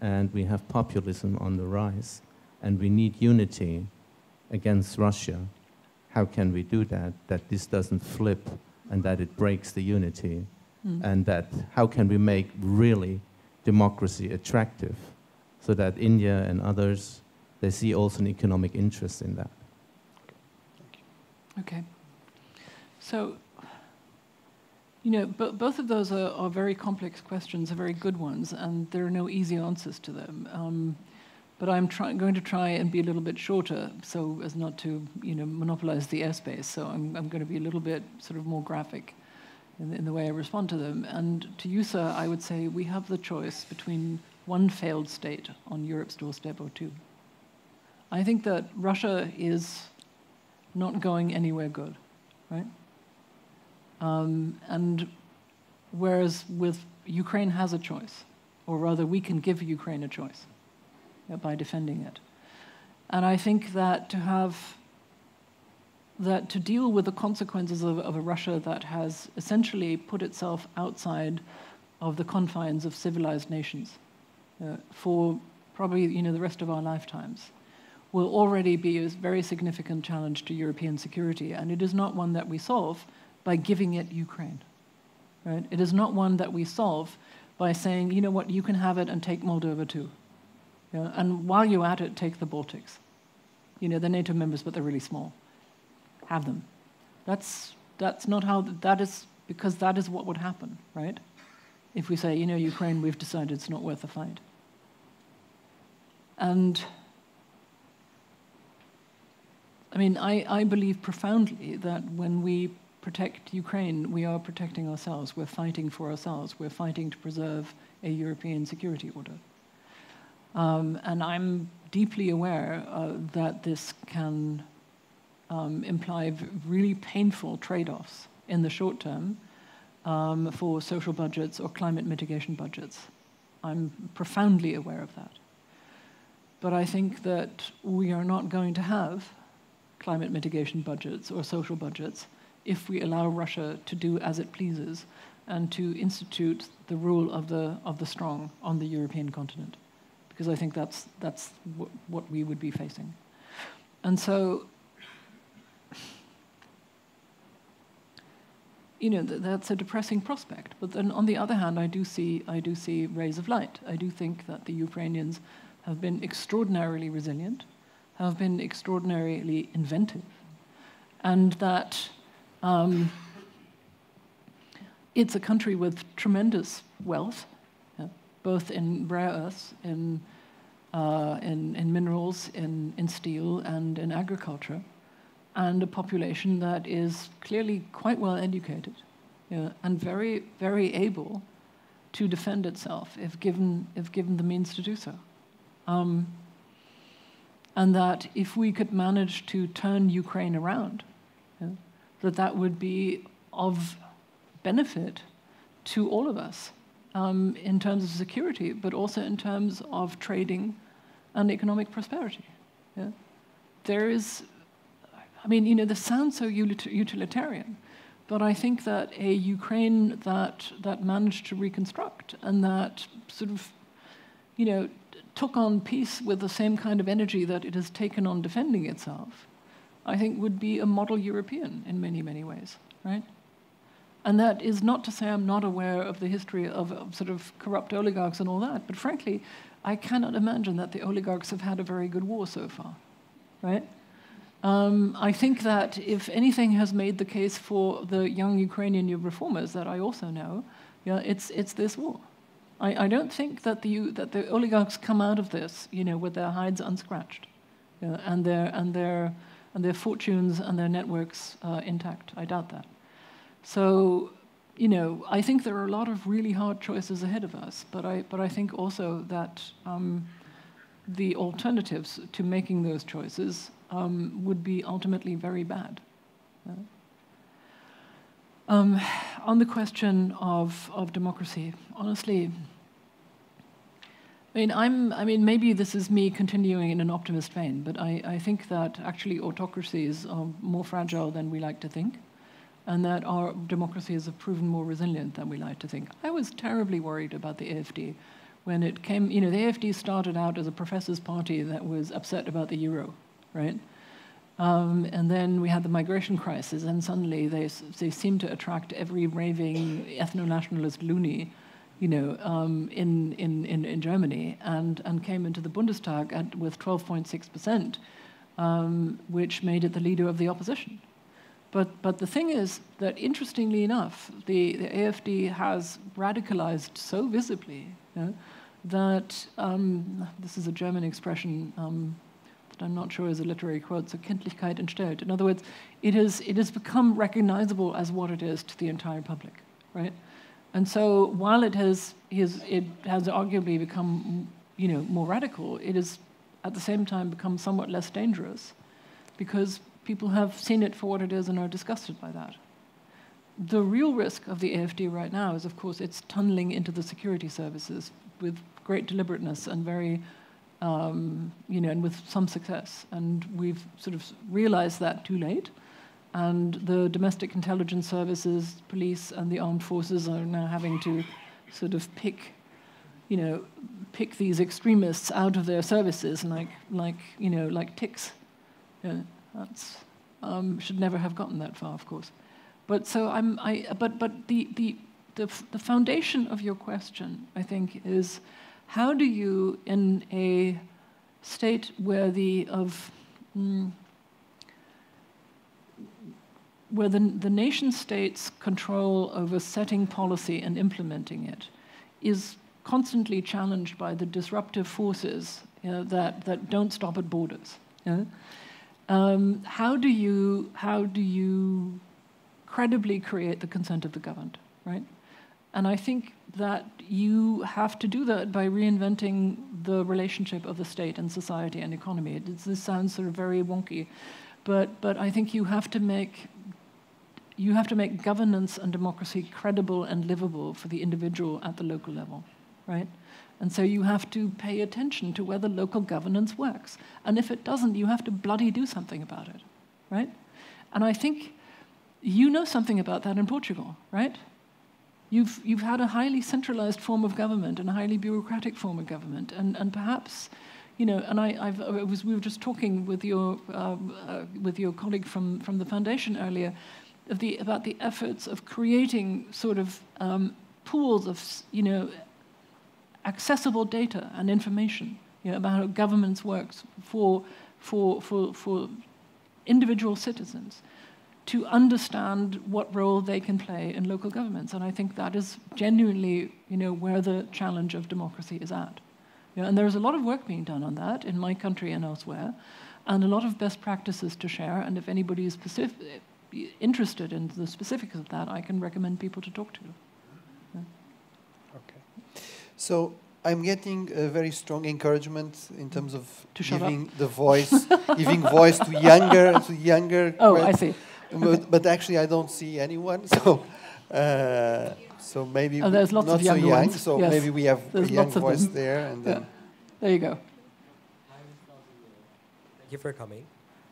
and we have populism on the rise, and we need unity against Russia, how can we do that? That this doesn't flip and that it breaks the unity, Mm. and that how can we make really democracy attractive so that India and others they see also an economic interest in that. Okay. So, you know, bo- both of those are, are very complex questions, are very good ones, and there are no easy answers to them. Um, but I'm going to try and be a little bit shorter, so as not to, you know, monopolize the airspace. So I'm, I'm going to be a little bit sort of more graphic in, in the way I respond to them. And to you, sir, I would say we have the choice between one failed state on Europe's doorstep or two. I think that Russia is not going anywhere good, right? Um, and whereas with Ukraine has a choice, or rather, we can give Ukraine a choice uh, by defending it. And I think that to have that to deal with the consequences of, of a Russia that has essentially put itself outside of the confines of civilized nations uh, for probably you know the rest of our lifetimes will already be a very significant challenge to European security, and it is not one that we solve by giving it Ukraine. Right? It is not one that we solve by saying, you know what, you can have it and take Moldova too. And while you're at it, take the Baltics. You know, they're NATO members, but they're really small. Have them. That's, that's not how, that is, because that is what would happen, right? If we say, you know, Ukraine, we've decided it's not worth the fight. And I mean, I, I believe profoundly that when we protect Ukraine, we are protecting ourselves. We're fighting for ourselves. We're fighting to preserve a European security order. Um, and I'm deeply aware uh, that this can um, imply really painful trade offs in the short term um, for social budgets or climate mitigation budgets. I'm profoundly aware of that. But I think that we are not going to have climate mitigation budgets or social budgets if we allow Russia to do as it pleases and to institute the rule of the, of the strong on the European continent. Because I think that's, that's what we would be facing. And so, you know, th that's a depressing prospect. But then on the other hand, I do, see, I do see rays of light. I do think that the Ukrainians have been extraordinarily resilient, have been extraordinarily inventive, and that um, it's a country with tremendous wealth, yeah, both in rare earths, in, uh, in, in, minerals, in, in steel, and in agriculture, and a population that is clearly quite well educated yeah, and very, very able to defend itself if given, if given the means to do so. Um, and that if we could manage to turn Ukraine around, yeah, that that would be of benefit to all of us um, in terms of security, but also in terms of trading and economic prosperity. Yeah? There is, I mean, you know, this sounds so utilitarian, but I think that a Ukraine that, that managed to reconstruct and that sort of, you know, took on peace with the same kind of energy that it has taken on defending itself, I think would be a model European in many, many ways, right? And that is not to say I'm not aware of the history of, of, sort of corrupt oligarchs and all that, but frankly, I cannot imagine that the oligarchs have had a very good war so far, right? Um, I think that if anything has made the case for the young Ukrainian reformers that I also know, yeah, it's, it's this war. I, I don't think that the, that the oligarchs come out of this, you know, with their hides unscratched, yeah, and, their, and, their, and their fortunes and their networks uh, intact. I doubt that. So, you know, I think there are a lot of really hard choices ahead of us, but I, but I think also that um, the alternatives to making those choices um, would be ultimately very bad. Uh, um, on the question of, of democracy, honestly, I mean, I'm, I mean, maybe this is me continuing in an optimist vein, but I, I think that actually autocracies are more fragile than we like to think, and that our democracies have proven more resilient than we like to think. I was terribly worried about the AFD when it came, you know, the AFD started out as a professor's party that was upset about the euro, right? Um, and then we had the migration crisis, and suddenly they, they seemed to attract every raving ethno-nationalist loony, you know, um, in, in, in, in, Germany, and, and came into the Bundestag at, with 12.6%, um, which made it the leader of the opposition. But, but the thing is that, interestingly enough, the, the AFD has radicalized so visibly you know, that um, this is a German expression um, I'm not sure is a literary quote, so Kenntlichkeit entstellt. In other words, it, is, it has become recognizable as what it is to the entire public, right? And so while it has, it has arguably become you know, more radical, it has at the same time become somewhat less dangerous because people have seen it for what it is and are disgusted by that. The real risk of the AFD right now is, of course, it's tunneling into the security services with great deliberateness and very um, you know, and with some success. And we've sort of realized that too late. And the domestic intelligence services, police, and the armed forces are now having to sort of pick, you know, pick these extremists out of their services, like, like you know, like ticks. Yeah, that's um, should never have gotten that far, of course. But so I'm, I, but but the the the, the foundation of your question, I think, is how do you, in a state where the of mm, where the, the nation state's control over setting policy and implementing it is constantly challenged by the disruptive forces you know, that, that don't stop at borders. You know? um, how do you how do you credibly create the consent of the governed, right? And I think that you have to do that by reinventing the relationship of the state and society and economy. It, this sounds sort of very wonky, but, but I think you have to make you have to make governance and democracy credible and livable for the individual at the local level, right? And so you have to pay attention to whether local governance works. And if it doesn't, you have to bloody do something about it, right? And I think you know something about that in Portugal, right? You've, you've had a highly centralized form of government and a highly bureaucratic form of government. And, and perhaps, you know, and I, I've, I was, we were just talking with your, um, uh, with your colleague from, from the foundation earlier of the, about the efforts of creating sort of um, pools of, you know, accessible data and information you know, about how governments works for, for, for, for individual citizens to understand what role they can play in local governments. And I think that is genuinely you know, where the challenge of democracy is at. You know, and there's a lot of work being done on that in my country and elsewhere, and a lot of best practices to share. And if anybody is specific, interested in the specifics of that, I can recommend people to talk to. Yeah. Okay. So I'm getting a very strong encouragement in terms of giving the voice, giving voice to younger, to younger. Oh, I see but, but, actually, I don't see anyone. So, uh, so maybe oh, there's lots not of young so young. Ones. So yes. maybe we have there's a young voice there, and yeah. there you go. Thank you for coming.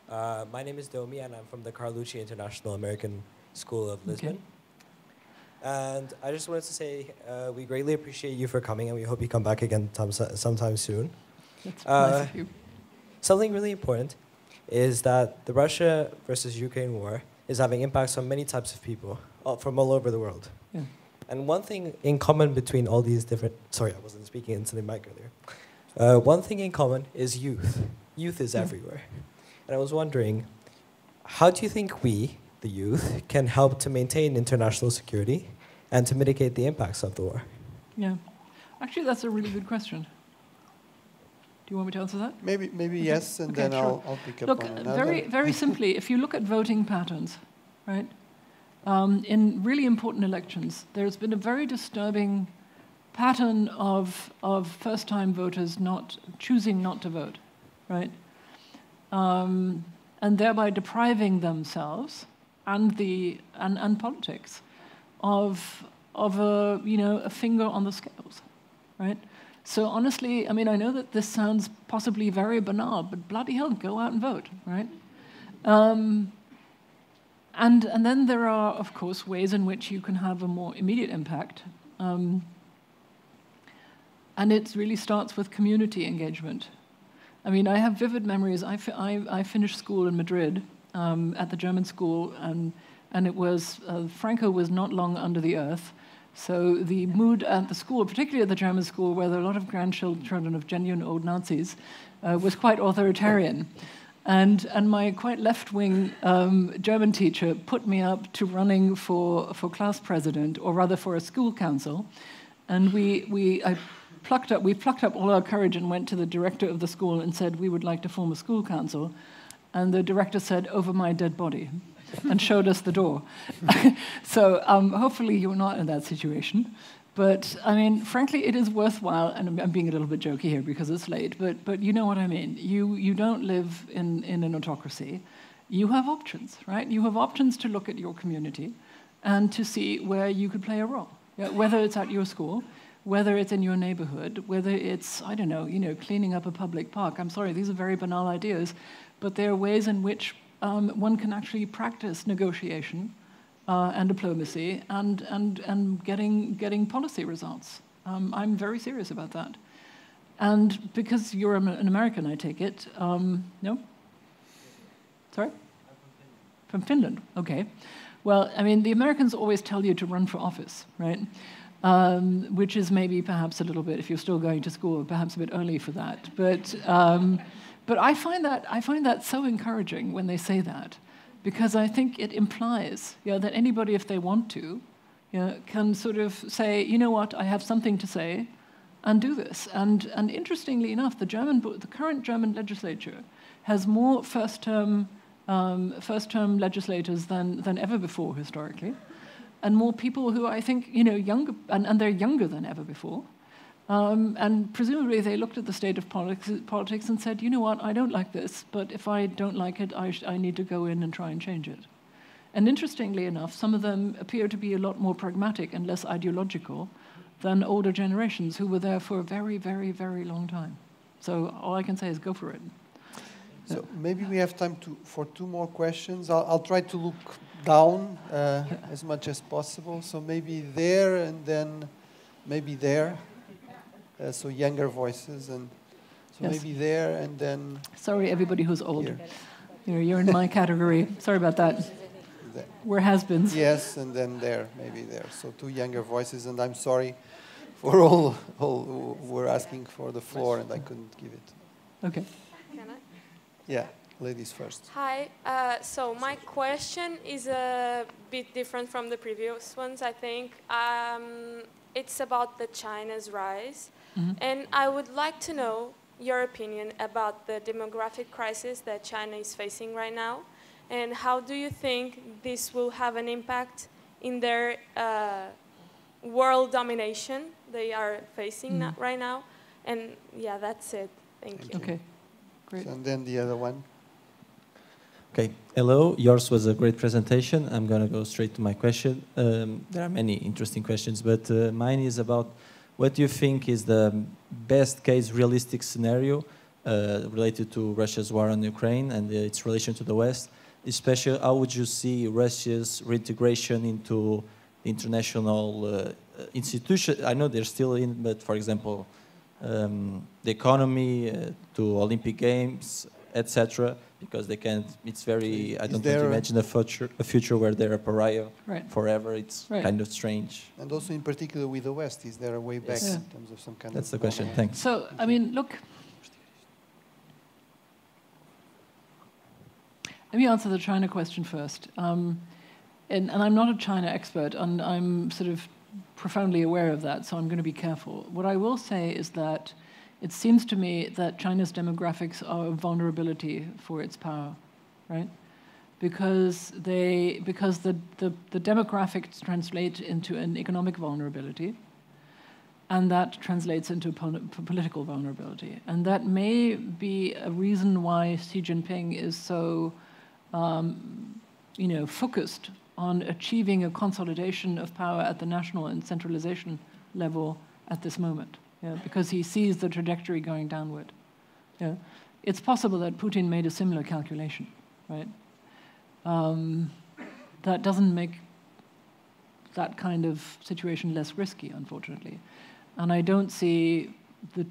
Uh, my name is Domi, and I'm from the Carlucci International American School of Lisbon. Okay. And I just wanted to say uh, we greatly appreciate you for coming, and we hope you come back again sometime soon. That's uh, nice of you. Something really important is that the Russia versus Ukraine war is having impacts on many types of people from all over the world. Yeah. And one thing in common between all these different, sorry, I wasn't speaking into the mic earlier. Uh, one thing in common is youth. Youth is yeah. everywhere. And I was wondering, how do you think we, the youth, can help to maintain international security and to mitigate the impacts of the war? Yeah. Actually, that's a really good question. Do you want me to answer that? Maybe, maybe okay. yes, and okay, then sure. I'll, I'll pick up look, on another. Very, very simply, if you look at voting patterns, right, um, in really important elections, there's been a very disturbing pattern of, of first-time voters not choosing not to vote, right, um, and thereby depriving themselves and the and, and politics of of a you know a finger on the scales, right. So honestly, I mean, I know that this sounds possibly very banal, but bloody hell, go out and vote, right? Um, and, and then there are, of course, ways in which you can have a more immediate impact. Um, and it really starts with community engagement. I mean, I have vivid memories. I, fi I, I finished school in Madrid um, at the German school, and, and it was, uh, Franco was not long under the earth. So the mood at the school, particularly at the German school, where there are a lot of grandchildren of genuine old Nazis, uh, was quite authoritarian. And, and my quite left wing um, German teacher put me up to running for, for class president, or rather for a school council. And we, we, I plucked up, we plucked up all our courage and went to the director of the school and said, We would like to form a school council. And the director said, Over my dead body and showed us the door. so um, hopefully you're not in that situation. But I mean, frankly, it is worthwhile, and I'm being a little bit jokey here because it's late, but, but you know what I mean. You, you don't live in, in an autocracy. You have options, right? You have options to look at your community and to see where you could play a role, yeah, whether it's at your school, whether it's in your neighborhood, whether it's, I don't know, you know, cleaning up a public park. I'm sorry, these are very banal ideas, but there are ways in which um, one can actually practice negotiation uh, and diplomacy and, and, and getting, getting policy results. Um, I'm very serious about that. And because you're an American, I take it, um, no? Sorry? From Finland, okay. Well, I mean, the Americans always tell you to run for office, right? Um, which is maybe perhaps a little bit, if you're still going to school, perhaps a bit early for that. But um, but I find that, I find that so encouraging when they say that, because I think it implies you know, that anybody, if they want to, you know, can sort of say, you know what, I have something to say, and do this. And, and interestingly enough, the, German, the current German legislature has more first-term um, first-term legislators than than ever before historically, and more people who I think you know younger and, and they're younger than ever before. Um, and presumably they looked at the state of politics, politics, and said, you know what, I don't like this, but if I don't like it, I, I need to go in and try and change it. And interestingly enough, some of them appear to be a lot more pragmatic and less ideological than older generations who were there for a very, very, very long time. So all I can say is go for it. So maybe we have time to, for two more questions. I'll, I'll try to look down uh, as much as possible. So maybe there and then maybe there. Uh, so younger voices and so Yes. maybe there and then Sorry, everybody who's older. here. You know, you're in my category. Sorry about that. There. We're has-beens. Yes, and then there, maybe there. So two younger voices, and I'm sorry for all, all who were asking for the floor, and I couldn't give it. Okay. Can I? Yeah, ladies first. Hi. Uh, so my question is a bit different from the previous ones. I think um, it's about the China's rise, Mhm. and I would like to know your opinion about the demographic crisis that China is facing right now, and how do you think this will have an impact in their uh, world domination they are facing Mhm. right now? And yeah, that's it. Thank Thank you. you. Okay. Great. And then the other one. Okay, hello. Yours was a great presentation. I'm going to go straight to my question. Um, there are many interesting questions, but uh, mine is about what do you think is the best case realistic scenario uh, related to Russia's war on Ukraine and its relation to the West? Especially, how would you see Russia's reintegration into international uh, institution? I know they're still in, but for example, um, the economy uh, to Olympic Games, etc. Because they can't. It's very. I Is don't want to a- imagine a future, a future where they're a pariah Right. forever. It's Right. kind of strange. And also, in particular, with the West, is there a way back Yes. in terms of some kind That's of. the question. normal- Thanks. So, I mean, look. Let me answer the China question first. Um, and, and I'm not a China expert, and I'm sort of profoundly aware of that, so I'm going to be careful. What I will say is that it seems to me that China's demographics are a vulnerability for its power, right? Because they because the, the, the demographics translate into an economic vulnerability, and that translates into pol- political vulnerability. And that may be a reason why Xi Jinping is so, um, you know, focused on achieving a consolidation of power at the national and centralization level at this moment, yeah, because he sees the trajectory going downward. Yeah. It's possible that Putin made a similar calculation, right? Um, that doesn't make that kind of situation less risky, unfortunately. And I don't see the,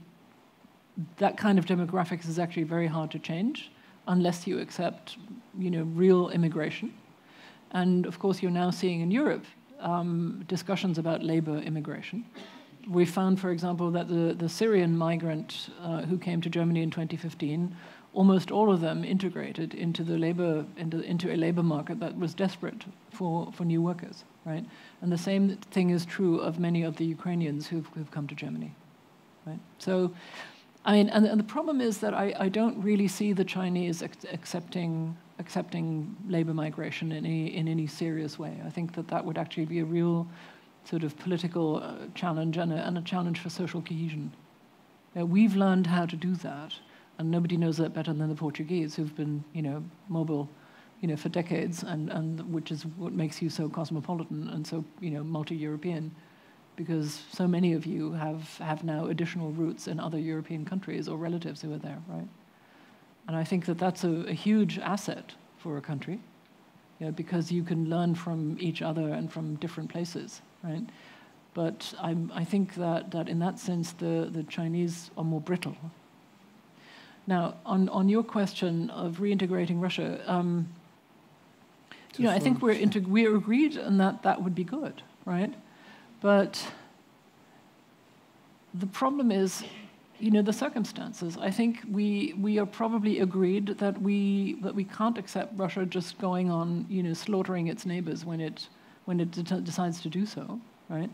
that kind of demographics is actually very hard to change unless you accept, you know, real immigration. And of course, you're now seeing in Europe um, discussions about labor immigration. We found, for example, that the, the Syrian migrant uh, who came to Germany in 2015, almost all of them integrated into the labor into, into a labor market that was desperate for, for new workers, right? And the same thing is true of many of the Ukrainians who've, who've come to Germany, right? So, I mean, and, and the problem is that I, I don't really see the Chinese ac- accepting accepting labor migration in any in any serious way. I think that that would actually be a real sort of political uh, challenge and a, and a challenge for social cohesion. Uh, we've learned how to do that, and nobody knows that better than the Portuguese, who've been, you know, mobile, you know, for decades, and, and which is what makes you so cosmopolitan and so, you know, multi-European, because so many of you have have now additional roots in other European countries or relatives who are there, right? And I think that that's a, a huge asset for a country, you know, because you can learn from each other and from different places, right? But I'm, I think that, that in that sense, the, the Chinese are more brittle. Now, on, on your question of reintegrating Russia, um, you know, I think we're, integ- we're agreed and that that would be good, right? But the problem is, you know, the circumstances. I think we, we are probably agreed that we, that we can't accept Russia just going on, you know, slaughtering its neighbors when it, when it de- decides to do so, right?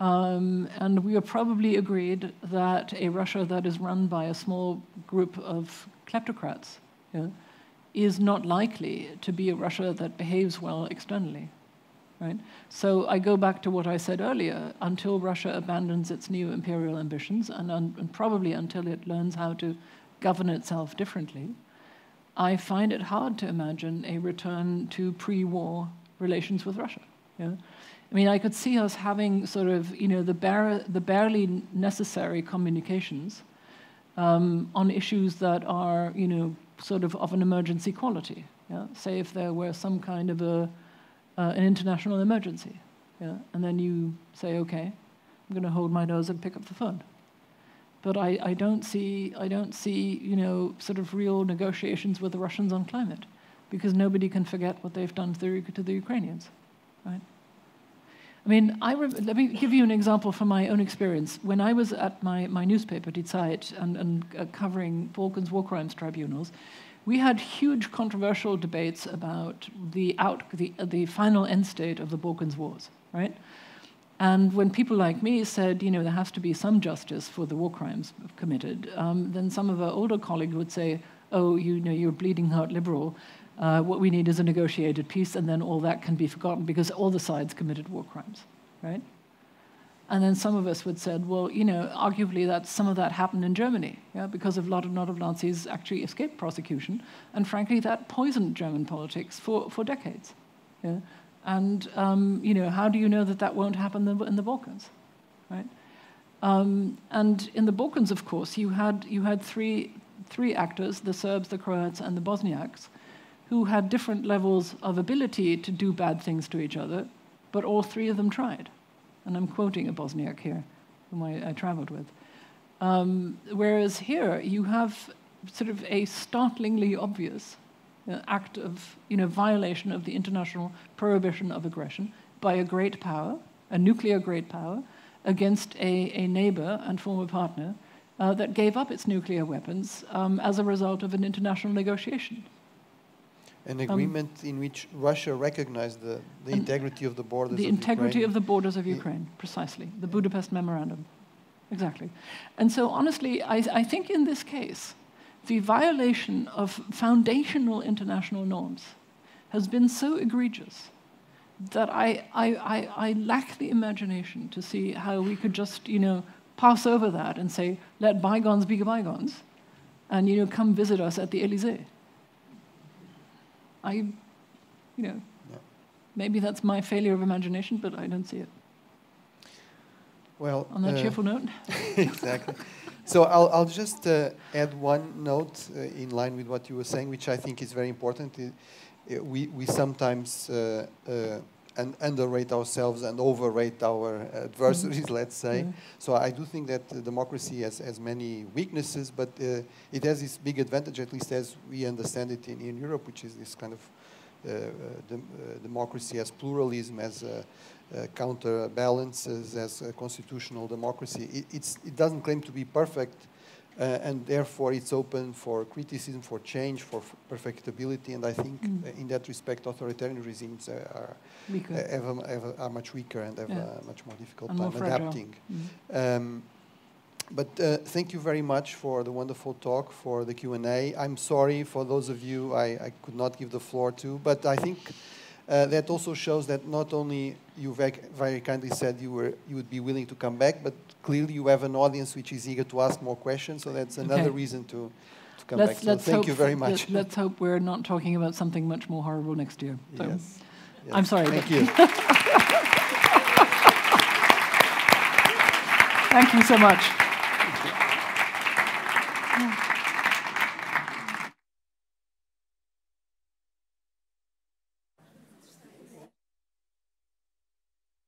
Um, and we are probably agreed that a Russia that is run by a small group of kleptocrats is not likely to be a Russia that behaves well externally. Right? So I go back to what I said earlier. Until Russia abandons its new imperial ambitions, and, un and probably until it learns how to govern itself differently, I find it hard to imagine a return to pre-war relations with Russia. I mean, I could see us having sort of, you know, the, bare, the barely necessary communications um, on issues that are, you know, sort of of an emergency quality. Yeah? Say if there were some kind of a, uh, an international emergency, yeah? and then you say, okay, I'm going to hold my nose and pick up the phone. But I, I, don't see, I don't see, you know, sort of real negotiations with the Russians on climate, because nobody can forget what they've done to the, to the Ukrainians, right? I mean, I let me give you an example from my own experience. When I was at my, my newspaper, Die Zeit, and, and uh, covering Balkans war crimes tribunals, we had huge controversial debates about the, out, the, the final end state of the Balkans wars, right? And when people like me said, you know, there has to be some justice for the war crimes committed, um, then some of our older colleagues would say, oh, you know, you're a bleeding heart liberal. Uh, what we need is a negotiated peace, and then all that can be forgotten because all the sides committed war crimes, right? And then some of us would said, well, you know, arguably that some of that happened in Germany, yeah, because a lot of, lot of Nazis actually escaped prosecution, and frankly, that poisoned German politics for, for decades. Yeah? And um, you know, how do you know that that won't happen in the, Balkans, right? Um, and in the Balkans, of course, you had you had three three actors: the Serbs, the Croats, and the Bosniaks, who had different levels of ability to do bad things to each other, but all three of them tried. And I'm quoting a Bosniak here, whom I, I traveled with. Um, whereas here, you have sort of a startlingly obvious uh, act of you know, violation of the international prohibition of aggression by a great power, a nuclear great power, against a, a neighbor and former partner uh, that gave up its nuclear weapons um, as a result of an international negotiation an um, agreement um, in which Russia recognized the, the integrity of the borders the integrity Ukraine. of the borders of Ukraine, yeah. precisely. The Budapest Memorandum. Exactly. And so, honestly, I, I think in this case, the violation of foundational international norms has been so egregious that I, I, I, I, lack the imagination to see how we could just, you know, pass over that and say, let bygones be bygones, and, you know, come visit us at the Elysee. I, you know, yeah. maybe that's my failure of imagination, but I don't see it. Well, on that uh, cheerful note. exactly. So I'll, I'll just uh, add one note uh, in line with what you were saying, which I think is very important. It, it, we, we sometimes uh, uh, and underrate ourselves and overrate our adversaries, mm. let's say. Mm. So I do think that democracy has, has many weaknesses, but uh, it has this big advantage, at least as we understand it in, in Europe, which is this kind of uh, uh dem uh, democracy as pluralism, as counterbalance, as, as constitutional democracy. It, it doesn't claim to be perfect, uh, and therefore it's open for criticism, for change, for perfectibility. And I think mm. Uh, in that respect, authoritarian regimes uh, are, have a, have a, are much weaker and have yeah. a much more difficult and time more adapting. Mm. Um, but uh, thank you very much for the wonderful talk, for the Q&A. I'm sorry for those of you I, I could not give the floor to, but I think uh, that also shows that not only you very, very kindly said you, were, you would be willing to come back, but clearly you have an audience which is eager to ask more questions, so that's another okay. reason to, to come let's, back. Let's so thank you very much. Let's hope we're not talking about something much more horrible next year. So yes. yes. I'm sorry. Thank you. thank you so much.